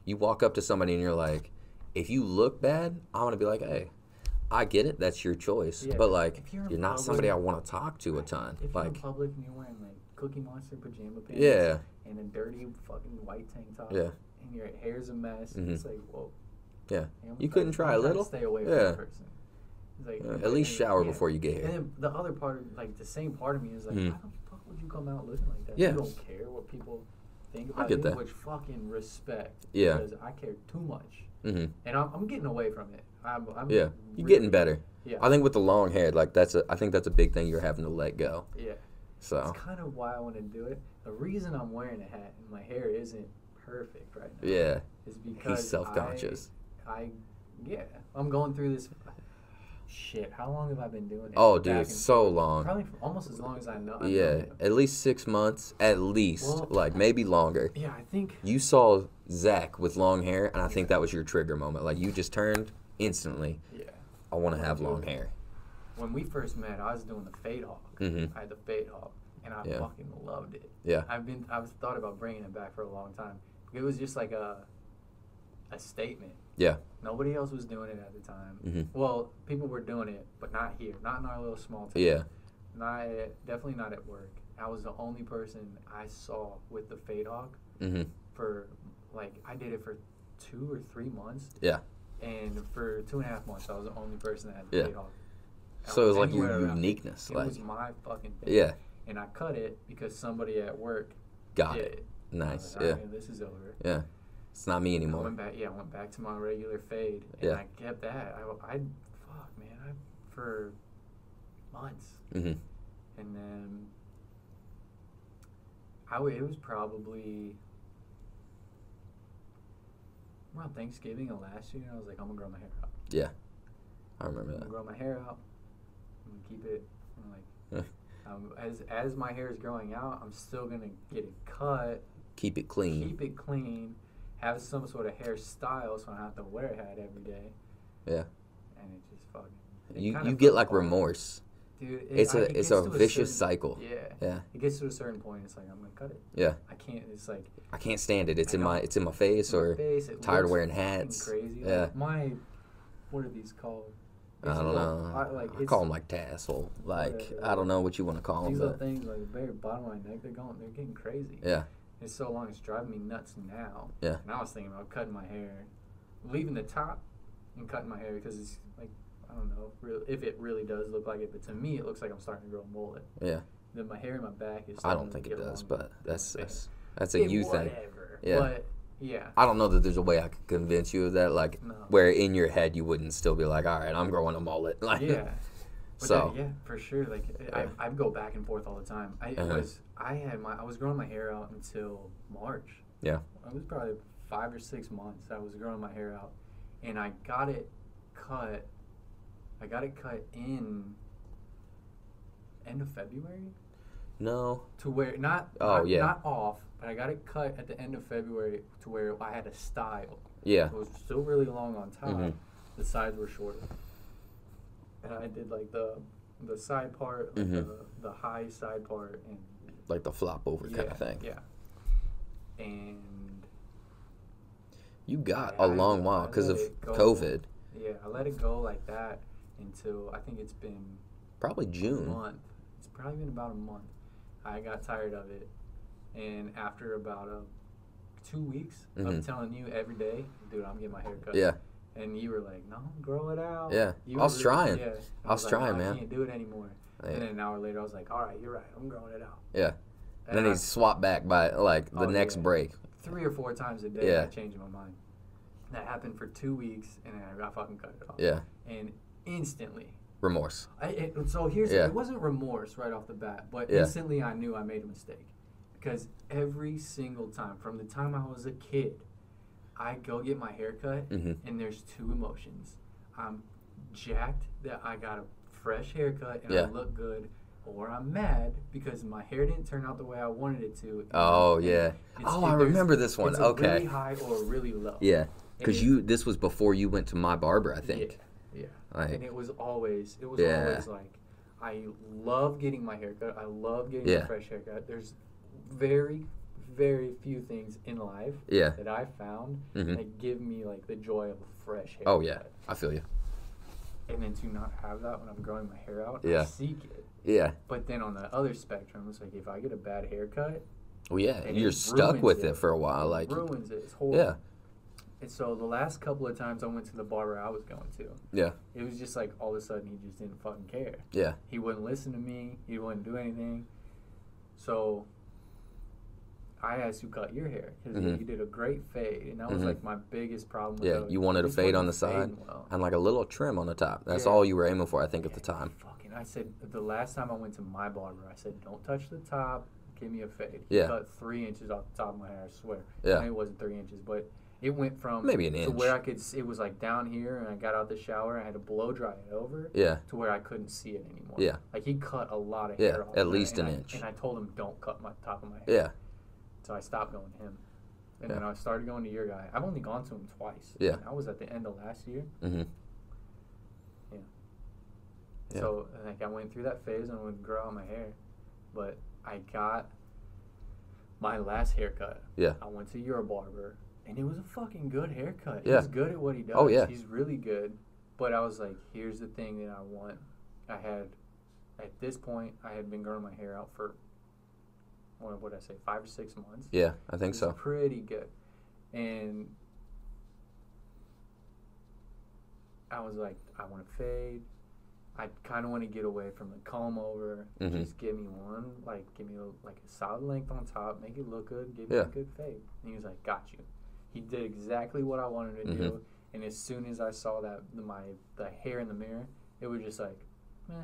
You- walk up to somebody and you're like, if you look bad, I want to be like, hey, I get it, that's your choice, Yeah, but like you're you're not public- somebody I want to talk to a ton. If you're in Like public and you're wearing like Cookie Monster pajama pants yeah, and a dirty fucking white tank top yeah, and your hair's a mess, Mhm. it's like, whoa. Yeah. You couldn't try a little? Stay away from Yeah. that person. Like, Uh, at least shower yeah. before you get here. And then the other part, of, like the same part of me is like, Mhm. how the fuck would you come out looking like that? Yeah. You don't care what people think I about get you, that. which fucking respect. Yeah. Because I care too much, hmm and I'm, I'm getting away from it. I'm, I'm Yeah, you're getting better. Yeah. I think with the long hair, like that's a, I think that's a big thing you're having to let go. yeah. So That's kind of why I want to do it. The reason I'm wearing a hat and my hair isn't perfect right now yeah, is because he's self-conscious. I, I yeah, I'm going through this. Shit, how long have I been doing it? Oh, dude, so forth. long. Probably almost as long as I know. I've Yeah, known you. at least six months, at least, Well- like maybe longer. Yeah, I think. You saw Zach with long hair, and I think that was your trigger moment. Like you just turned instantly. Yeah. I want to have long hair. When we first met, I was doing the fade hawk. Mhm. I had the fade hawk, and I Yeah. fucking loved it. Yeah. I've been, I've thought about bringing it back for a long time. It was just like a, a statement. Yeah. Nobody else was doing it at the time. Mhm. Well, people were doing it, but not here, not in our little small town. Yeah. Not at, definitely not at work. I was the only person I saw with the fade hawk hmm for like I did it for two or three months. Yeah. And for two and a half months, I was the only person that had the Yeah. fade hawk. So it was like your uniqueness. It Like, was my fucking thing. yeah. And I cut it because somebody at work Got it. it. Nice. like, Yeah. "Alright, this is over. Yeah. It's not me anymore. I went back. Yeah, I went back to my regular fade, and Yeah. I kept that. I, I fuck man, I for months, hmm and then I w- it was probably around Thanksgiving of last year. I was like, I'm gonna grow my hair out. Yeah. I remember I'm that. gonna grow my hair out. I'm gonna keep it. I'm like, um, as as my hair is growing out, I'm still gonna get it cut, Keep it clean. keep it clean, have some sort of hairstyle, so I don't have to wear a hat every day. Yeah. and it just fucking. it You you get like remorse. Dude, it, It's I- a it it's a vicious certain- cycle. Yeah, Yeah. it gets to a certain point. It's like I'm gonna cut it. Yeah. I can't. It's like I can't stand it. It's I in my it's in my face my or face, it tired of wearing hats. Crazy. Yeah. Like my, what are these called? I don't little- know. I, like I call them like tassel. Like Whatever. I don't know what you want to call them, These little things like the very bottom of my neck, they're going, they're getting crazy. yeah, It's so long, it's driving me nuts now. Yeah. And I was thinking about cutting my hair, leaving the top, and cutting my hair because it's like I don't know real if it really does look like it, but to me it looks like I'm starting to grow a mullet. yeah. Then my hair in my back is. I don't think it does, but that's that's that's a It- you thing. Yeah. But yeah. I don't know that there's a way I could convince you of that. Like No. where in your head you wouldn't still be like, all right, I'm growing a mullet. Like Yeah. But So that- yeah, for sure. Like I, Yeah. I go back and forth all the time. I Uh-huh. was I had my I was growing my hair out until March. Yeah. It was probably five or six months. I was growing my hair out, and I got it cut. I got it cut in end of February no, to where not Oh, not, yeah. not off, but I got it cut at the end of February to where I had a style. yeah, It was still really long on top. Mhm. The sides were shorter. And I did like the the side part, like Mhm. the, the high side part, and like the flop over yeah, kind of thing. Yeah. And You got I- a long I while because of. COVID. yeah, I let it go like that until I think it's been Probably a June. month. It's probably been about a month. I got tired of it, and after about uh, two weeks Mhm. of telling you every day, dude, I'm getting my hair cut. Yeah, And you were like, "No, grow it out." Yeah, You I was were trying. Yeah, I was like, trying, "No, man." I can't do it anymore. yeah, And then an hour later, I was like, "All right, you're right. I'm growing it out." yeah. And then I- he swapped back by like the Oh, next yeah. break. three or four times a day. Yeah. I changed my mind. That happened for two weeks, and then I got fucking cut it off. Yeah, And instantly, remorse. I it, so here's Yeah. it wasn't remorse right off the bat, but instantly I knew I made a mistake because every single time from the time I was a kid, I go get my hair cut, hmm and there's two emotions. I'm jacked that I got a fresh haircut and Yeah. I look good, or I'm mad because my hair didn't turn out the way I wanted it to. Oh yeah. Oh, I remember this one. It's Okay. really high or really low. Yeah, because you this was before you went to my barber, I think. Yeah. yeah. Like, and it was always it was Yeah. always like I love getting my haircut. I love getting Yeah. a fresh haircut. There's very very few things in life yeah. that I found Mhm. that give me like the joy of a fresh haircut. Oh yeah, I feel you. And then to not have that when I'm growing my hair out, I Yeah. seek it. Yeah. But then on the other spectrum, it's like if I get a bad haircut, Well, yeah. And You're stuck with it. it for a while. Like, ruins it. It's horrible. yeah, And so the last couple of times I went to the barber I was going to, yeah, it was just like all of a sudden he just didn't fucking care. yeah. He wouldn't listen to me. He wouldn't do anything. So I asked you cut your hair because Mhm. you did a great fade, and that was Mhm. like my biggest problem. With Yeah, you wanted a fade on the side well. And like a little trim on the top. That's Yeah. all you were aiming for, I think, at the time. Fucking, I said the last time I went to my barber, I said, "Don't touch the top. Give me a fade." He Yeah. cut three inches off the top of my hair. I swear. Yeah. it wasn't three inches, but it went from Maybe an inch to where I could. See, it was like down here, and I got out the shower. I had to blow dry it over. Yeah, To where I couldn't see it anymore. Yeah. Like he cut a lot of Yeah, hair off. at least an I- inch. And I told him, "Don't cut my top of my hair." yeah, So I stopped going to him. And Yeah. then I started going to your guy. I've only gone to him twice. Yeah. And I was at the end of last year. hmm Yeah. So like I went through that phase and would grow out my hair, but I got my last haircut. Yeah. I went to your barber, and it was a fucking good haircut. Yeah. He's good at what he does. Oh, yeah. He's really good. But I was like, here's the thing that I want. I had, at this point, I had been growing my hair out for, what would I say, five or six months. Yeah, I think so. Pretty good. And I was like, I want to fade. I kind of want to get away from the comb over. Mhm. Just give me one, like, give me a, like a solid length on top, make it look good, give me a good fade. And he was like, got you. He did exactly what I wanted to Mhm. do. And as soon as I saw that my the hair in the mirror, it was just like, meh.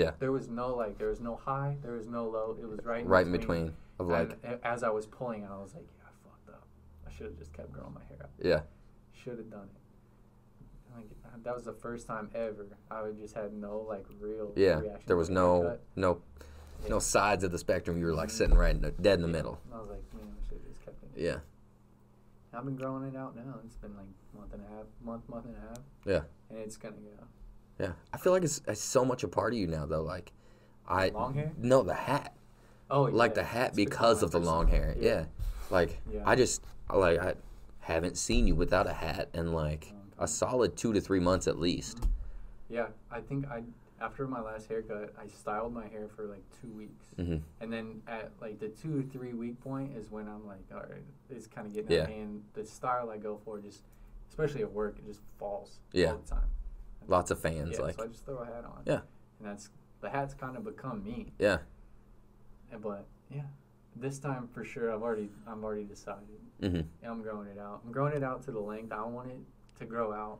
Yeah. There was no like, there was no high, there was no low. It was right in Right in between. between of like, And as I was pulling it, I was like, yeah, I fucked up. I should have just kept growing my hair out. yeah, Should have done it. Like, that was the first time ever I would just had no like real yeah. reaction. There was no, haircut. no, Yeah. no sides of the spectrum. You were like Mhm. sitting right in the, dead in the Yeah. middle. I was like, man, I should have just kept it. Yeah, I've been growing it out now. It's been like month and a half, month, month and a half, yeah, and it's gonna go. Yeah. I feel like it's, it's so much a part of you now, though. Like, I Long hair? no the hat, Oh, like the hat it's because of the long hair. Yeah, like Yeah. I just like I haven't seen you without a hat in like a solid two to three months at least. Yeah, I think I after my last haircut, I styled my hair for like two weeks, hmm and then at like the two three week point is when I'm like, all right, it's kind of getting Yeah. out of hand. The style I go for just, especially at work, it just falls Yeah. all the time. Lots of fans, yeah, like so I just throw a hat on. Yeah. and that's the hat's kind of become me. yeah, But yeah, this time for sure, I've already I'm already decided. hmm I'm growing it out. I'm growing it out to the length I want it to grow out.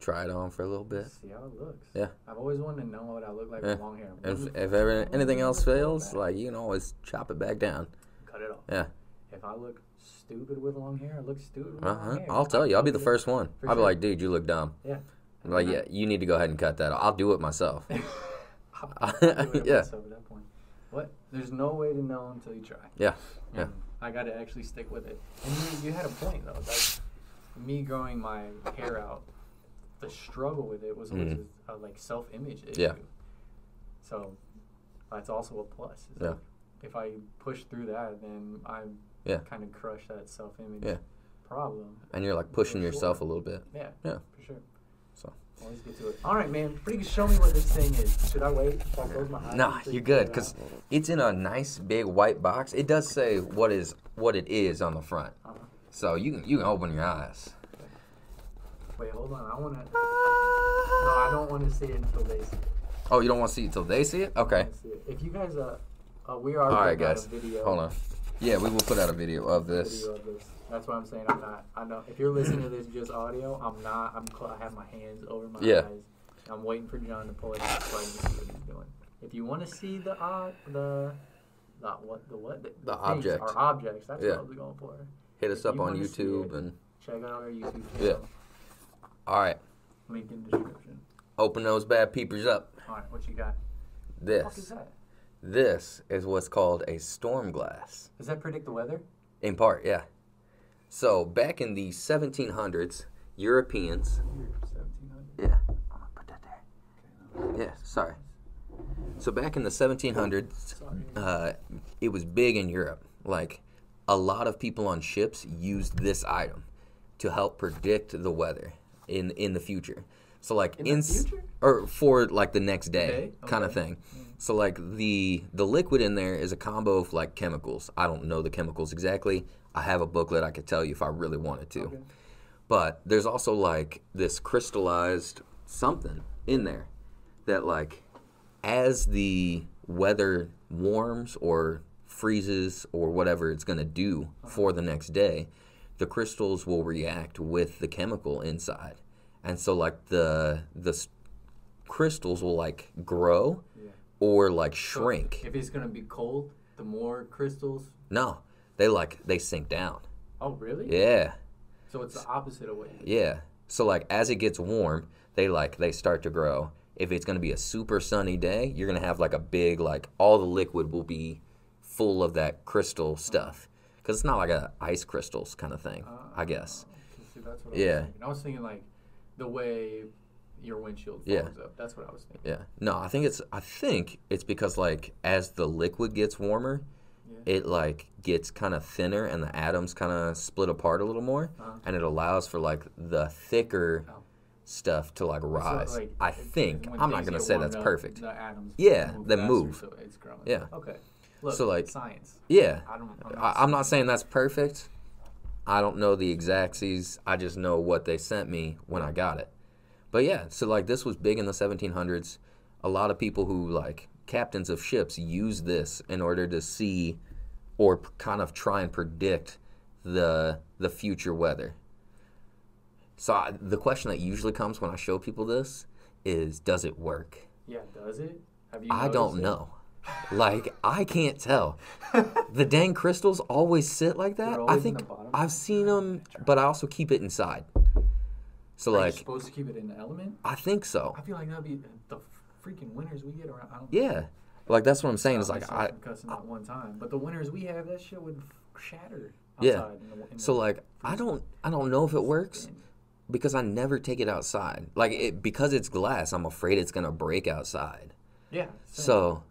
try it on for a little bit. See how it looks. Yeah. I've always wanted to know what I look like Yeah. with long hair. And if, if ever anything else fails, like you can always chop it back down. cut it off. Yeah. If I look stupid with long hair, I look stupid with Uh long hair. I'll tell you. I'll be the first one. For I'll be like, dude, you look dumb. Yeah. I'm like, yeah, you need to go ahead and cut that. I'll do it myself. I'll- I'll do it Yeah. myself at that point. What? There's no way to know until you try. Yeah. Yeah. I got to actually stick with it. And you, you had a point though. Like me growing my hair out, the struggle with it was always Mhm. a, like self-image issue. Yeah. So that's also a plus. Yeah. like, if I push through that, then I Yeah. kind of crush that self-image Yeah. problem. And you're like pushing yourself sure. a little bit. Yeah. Yeah. For sure. So. Always get to it. All right, man. Please show me what this thing is. Should I wait? Should I close my eyes? Nah, and you're good because is? it's in a nice big white box. It does say what is what it is on the front, Uh-huh. so you can you can open your eyes. Wait, hold on. I want to. No, I don't want to see it until they see it. Oh, you don't want to see it till they see it? Okay. See it. If you guys, uh, uh we are All right, putting out guys. a video. Hold on. Yeah, we will put out a video of this. Video of this. That's what I'm saying. I'm not. I know. If you're listening to this just audio, I'm not. I'm. Cl- I have my hands over my Yeah. eyes. I'm waiting for John to pull it out so I can see what he's doing. If you want to see the uh, the the what the what the, The object. our objects. That's Yeah. what I was going for. Hit us If up you on YouTube it, and Check out our YouTube channel. Yeah. all right. Link in description. Open those bad peepers up. All right, what you got? What the fuck is This that? this is what's called a storm glass. Does that predict the weather? In part, yeah. So back in the 1700s, Europeans. Yeah. I'm gonna put that there. Yeah. Sorry. So back in the 1700s, uh, it was big in Europe. Like a lot of people on ships used this item to help predict the weather in in the future. So like In future? or for like the next day Okay, kind of okay. thing. So like the the liquid in there is a combo of like chemicals. I don't know the chemicals exactly. I have a booklet I could tell you if I really wanted to. Okay. But there's also like this crystallized something in there that like as the weather warms or freezes or whatever it's going to do uh-huh. for the next day, the crystals will react with the chemical inside. And so like the the crystals will like grow Yeah. or like So shrink. if it's gonna be cold, the more crystals. No, they like they sink down. Oh, really? Yeah. So it's the opposite of what you. Yeah. So like as it gets warm, they like they start to grow. If it's gonna be a super sunny day, you're gonna have like a big like all the liquid will be full of that crystal stuff. Cause it's not like a ice crystals kind of thing, I guess. Uh, See, that's what I Yeah. was. I was thinking like the way your windshield Yeah. up. That's what I was thinking. Yeah. No, I think it's I think it's because like as the liquid gets warmer, Yeah. it like gets kind of thinner and the atoms kind of split apart a little more, Uh-huh. and it allows for like the thicker Oh. stuff to like So, rise. like, I think I'm not gonna say that's up, perfect. The atoms Yeah, move they move. So it's growing. Yeah. Okay. Look, So, like- science. Yeah, I don't. I'm not I'm not saying that's perfect. I don't know the exactsies. I just know what they sent me when I got it. But yeah, so like this was big in the 1700s. A lot of people who like captains of ships use this in order to see or kind of try and predict the the future weather. So I, the question that usually comes when I show people this is, does it work? Yeah. Does it? Have you? I don't it? know. Like I can't tell. The dang crystals always sit like that. I think? I've seen them, but I also keep it inside. So Are like supposed to keep it in the element? I think so. I feel like that'd be the freaking winners we get around. I don't Yeah. Like that's what I'm saying. Stop like I cussing that one time, but the winners we have, that shit would shatter. Yeah. in the- in so like I don't I don't know if it works because I never take it outside. Like it because it's glass, I'm afraid it's gonna break outside. Yeah. So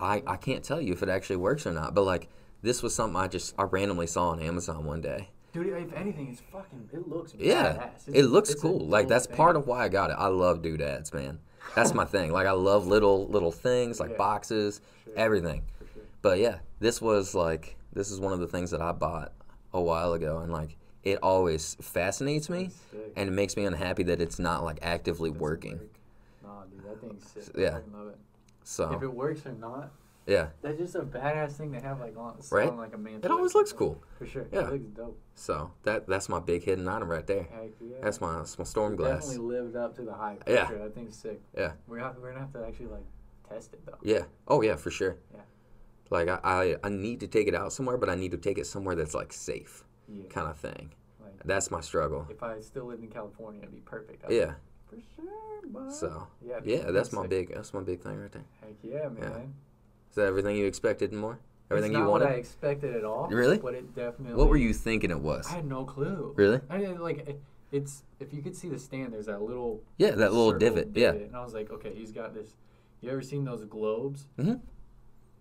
I I. I can't tell you if it actually works or not. But like this was something I just I randomly saw on Amazon one day. Dude, if anything, it's fucking. It looks. Yeah, badass. It's it looks cool. Like that's thing. part of why I got it. I love doodads, man. That's my thing. Like I love little little things like Yeah. boxes, Sure. everything. Sure. But yeah, this was like this is one of the things that I bought a while ago, and like it always fascinates me, and it makes me unhappy that it's not like actively working. work. Nah, dude, that thing's sick. Yeah. I love it. If it works or not, yeah, that's just a badass thing to have like on, Right? like a mantle. it always looks cool. For sure. Yeah. It looks dope. So that that's my big hidden item right there. Heck yeah. That's my that's my storm glass. Definitely lived up to the hype. Yeah. Sure. That thing's sick. Yeah. We're gonna, we're gonna have to actually like test it though. Yeah. Oh yeah, for sure. Yeah. Like I, I I need to take it out somewhere, but I need to take it somewhere that's like safe, Yeah. kind of thing. Like That's my struggle. if I still lived in California, it'd be perfect. I'd- Yeah. For sure, bud. So Yeah. yeah, that's thing's my big that's my big thing right there. Heck yeah, man. Is that everything you expected and more? Everything it's you not wanted? what I expected at all. Really? But it definitely. What were you thinking it was? I had no clue. Really? I didn't like. It, it's if you could see the stand, there's that little Yeah, that little circle divot. Yeah. And I was like, okay, he's got this. You ever seen those globes? Mm-hmm.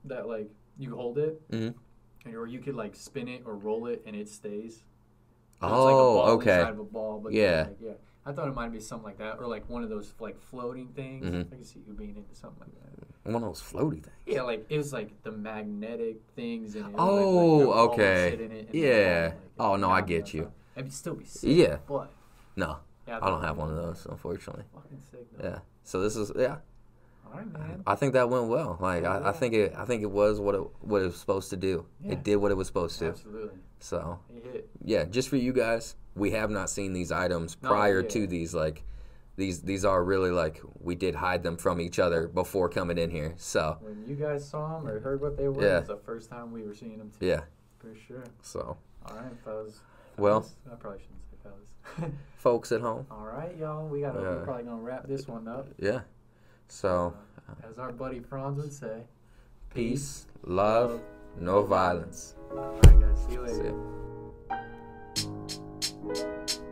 That like you hold it, mm-hmm. and or you could like spin it or roll it, and it stays. So Oh, it's like a ball okay. Inside of a ball, but Yeah. like, yeah. I thought it might be something like that, or like one of those like floating things. Mhm. I can see you being into something like that. One of those floaty things. Yeah, like it was like the magnetic things in it. Oh, like, like your ball would okay. in it and Yeah. then, Oh, no, I get you. It'd still be sick. Yeah. But No, yeah, I don't have one of those, unfortunately. Fucking sick. Though. Yeah. So this is yeah. All right, man. I think that went well. Like I, Yeah. I think it I think it was what it what it was supposed to do. Yeah. It did what it was supposed to. Absolutely. So yeah, just for you guys, we have not seen these items No, prior yeah. to these. Like these these are really like we did hide them from each other before coming in here. So When you guys saw them or heard what they were, Yeah. it was the first time we were seeing them too. yeah. For sure. So All right, fellas. Well- Fellas? I probably shouldn't say fellas. folks at home, All right, y'all. We gotta. Yeah. We're probably gonna wrap this one up. yeah. So Uh, as our buddy Franz would say. peace, love, no violence. うん。